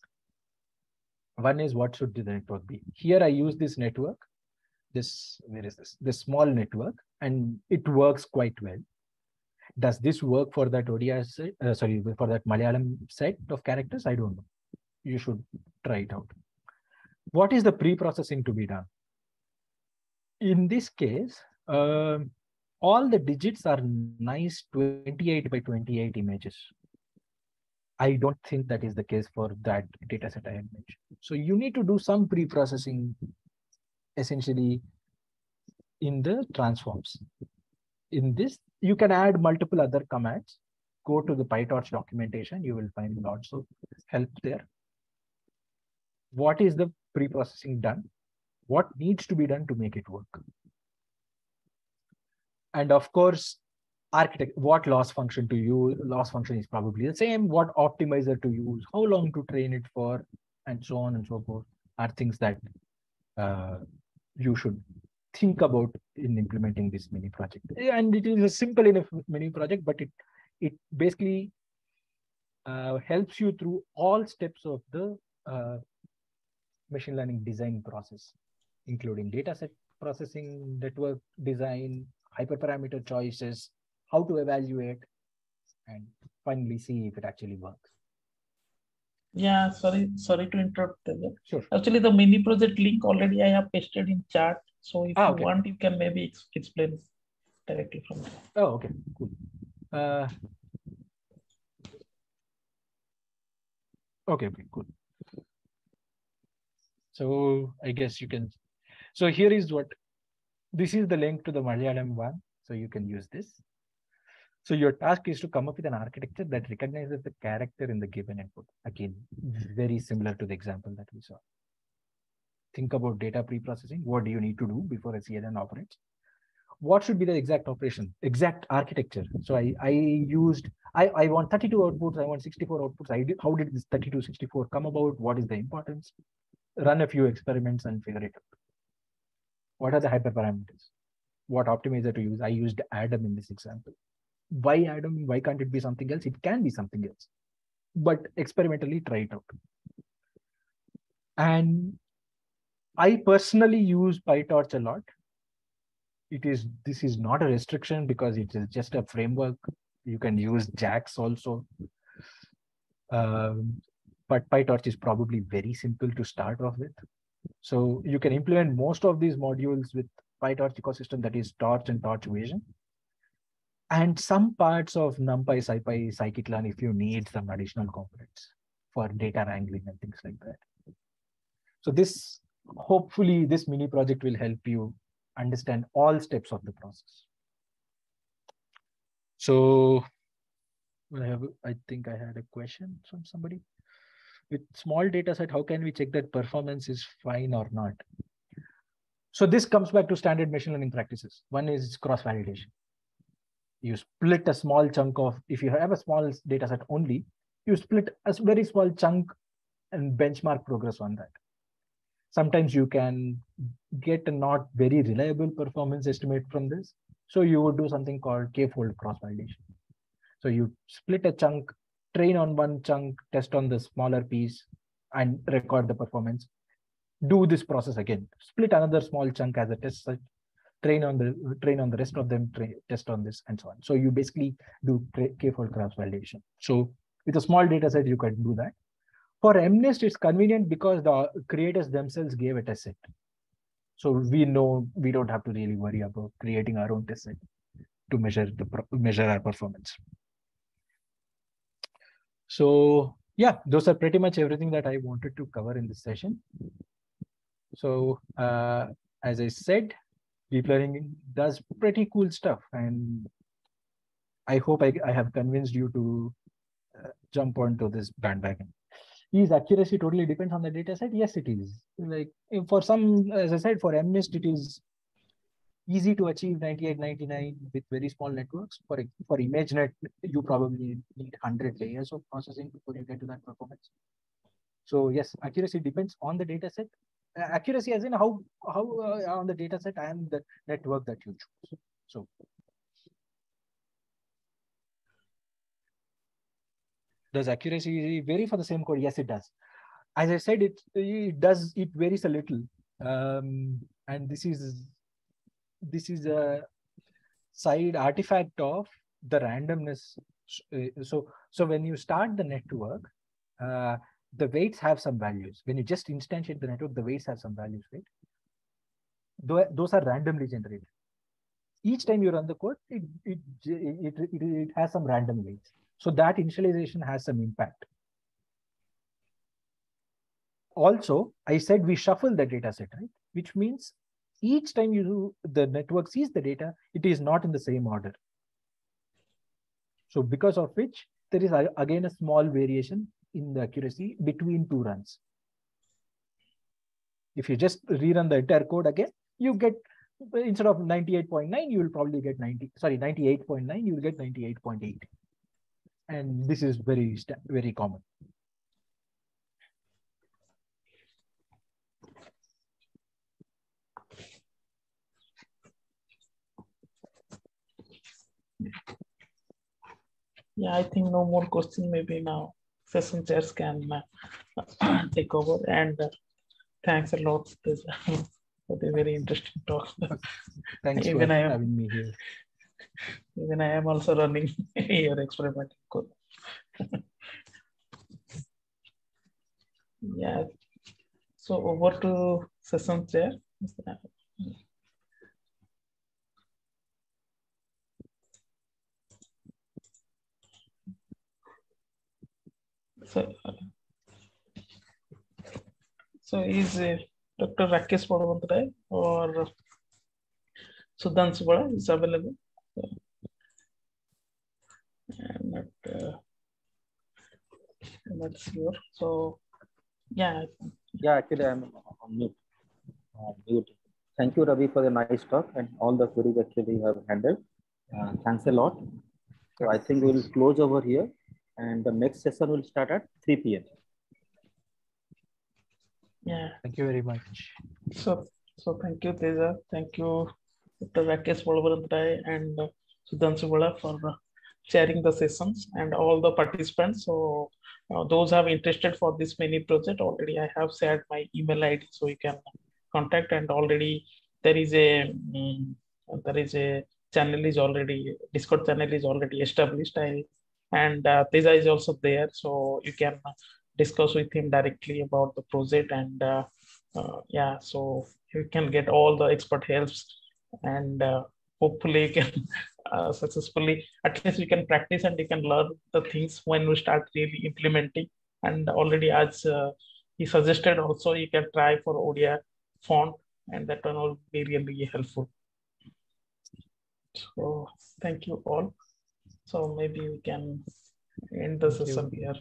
One is what should the network be? Here I use this network, this, where is this? This small network, and it works quite well. Does this work for that ODI set, uh, sorry, for that Malayalam set of characters? I don't know. You should try it out. What is the pre-processing to be done? In this case, uh, all the digits are nice 28 by 28 images. I don't think that is the case for that dataset I have mentioned. So you need to do some pre-processing essentially in the transforms. In this, you can add multiple other commands. Go to the PyTorch documentation, you will find lots of help there. What is the pre-processing done? What needs to be done to make it work. And of course architect what loss function to use loss function is probably the same. What optimizer to use how long to train it for and so on and so forth are things that uh, you should think about in implementing this mini project. And it is a simple enough mini project but it it basically uh, helps you through all steps of the uh, machine learning design process including dataset processing, network design, hyperparameter choices, how to evaluate, and finally see if it actually works. Yeah, sorry, sorry to interrupt. Sure. Actually, the mini project link already I have pasted in chat. So if ah, you want, you can maybe explain directly from there. Oh, okay, cool. Uh, okay, okay, cool. So I guess you can so here is what, this is the link to the Malayalam one. So you can use this. So your task is to come up with an architecture that recognizes the character in the given input. Again, very similar to the example that we saw. Think about data pre-processing. What do you need to do before a CNN operates? What should be the exact operation, exact architecture? So I, I used, I, I want 32 outputs, I want 64 outputs. I did, how did this 32, 64 come about? What is the importance? Run a few experiments and figure it out. What are the hyperparameters? What optimizer to use? I used Adam in this example. Why Adam? Why can't it be something else? It can be something else, but experimentally try it out. And I personally use PyTorch a lot. It is this is not a restriction because it is just a framework. You can use JAX also. Um, but PyTorch is probably very simple to start off with. So you can implement most of these modules with PyTorch ecosystem that is Torch and Torch Vision. And some parts of NumPy, SciPy, scikit-learn if you need some additional components for data wrangling and things like that. So this, hopefully this mini project will help you understand all steps of the process. So I have, I think I had a question from somebody with small data set, how can we check that performance is fine or not? So this comes back to standard machine learning practices. One is cross-validation. You split a small chunk of, if you have a small data set only, you split a very small chunk and benchmark progress on that. Sometimes you can get a not very reliable performance estimate from this. So you would do something called k-fold cross-validation. So you split a chunk train on one chunk, test on the smaller piece, and record the performance. Do this process again. Split another small chunk as a test set, train on the train on the rest of them, train, test on this, and so on. So you basically do k-fold cross validation. So with a small data set, you can do that. For MNIST, it's convenient because the creators themselves gave a test set. So we know we don't have to really worry about creating our own test set to measure the measure our performance. So yeah, those are pretty much everything that I wanted to cover in this session. So uh, as I said, deep learning does pretty cool stuff and I hope I, I have convinced you to uh, jump onto this bandwagon. Is accuracy totally depends on the data set? Yes, it is. Like for some, as I said, for MNIST, it is easy to achieve 98, 99 with very small networks. For for ImageNet, you probably need 100 layers of processing before you get to that performance. So yes, accuracy depends on the data set. Uh, accuracy as in how how uh, on the data set and the network that you choose. So does accuracy vary for the same code? Yes, it does. As I said, it it does it varies a little, um, and this is this is a side artifact of the randomness. So so when you start the network, uh, the weights have some values. When you just instantiate the network, the weights have some values, right? Those are randomly generated. Each time you run the code, it it it, it, it has some random weights. So that initialization has some impact. Also, I said we shuffle the data set, right? Which means each time you do, the network sees the data, it is not in the same order. So because of which there is again a small variation in the accuracy between two runs. If you just rerun the entire code again, you get instead of 98.9, you will probably get 90, sorry, 98.9, you will get 98.8 and this is very very common yeah i think no more question maybe now session chairs can uh, take over and uh, thanks a lot for the very interesting talk thanks Even for I am, having me here even I am also running your experiment. code. yeah. So over to session chair. So, so is uh, Dr. Rakesh Padavantrai or Sudhanshu Bala is available? I'm not, uh, I'm not sure. So, yeah. Yeah, actually, I'm on mute. Uh, mute. Thank you, Ravi, for the nice talk and all the queries actually you have handled. Uh, thanks a lot. So I think we'll close over here and the next session will start at 3 p.m. Yeah. Thank you very much. So, so thank you, Teja. Thank you, Dr. Rakesh Volvarandrai and uh, Sudhanshu Vala for uh, sharing the sessions and all the participants. So uh, those have interested for this mini project already, I have shared my email ID so you can contact and already there is a um, there is a channel is already Discord channel is already established. I, and uh, Teja is also there, so you can discuss with him directly about the project and uh, uh, yeah, so you can get all the expert helps and uh, hopefully you can uh, successfully at least you can practice and you can learn the things when we start really implementing. And already as uh, he suggested also you can try for ODI font and that one will be really helpful. So thank you all so maybe we can end the session here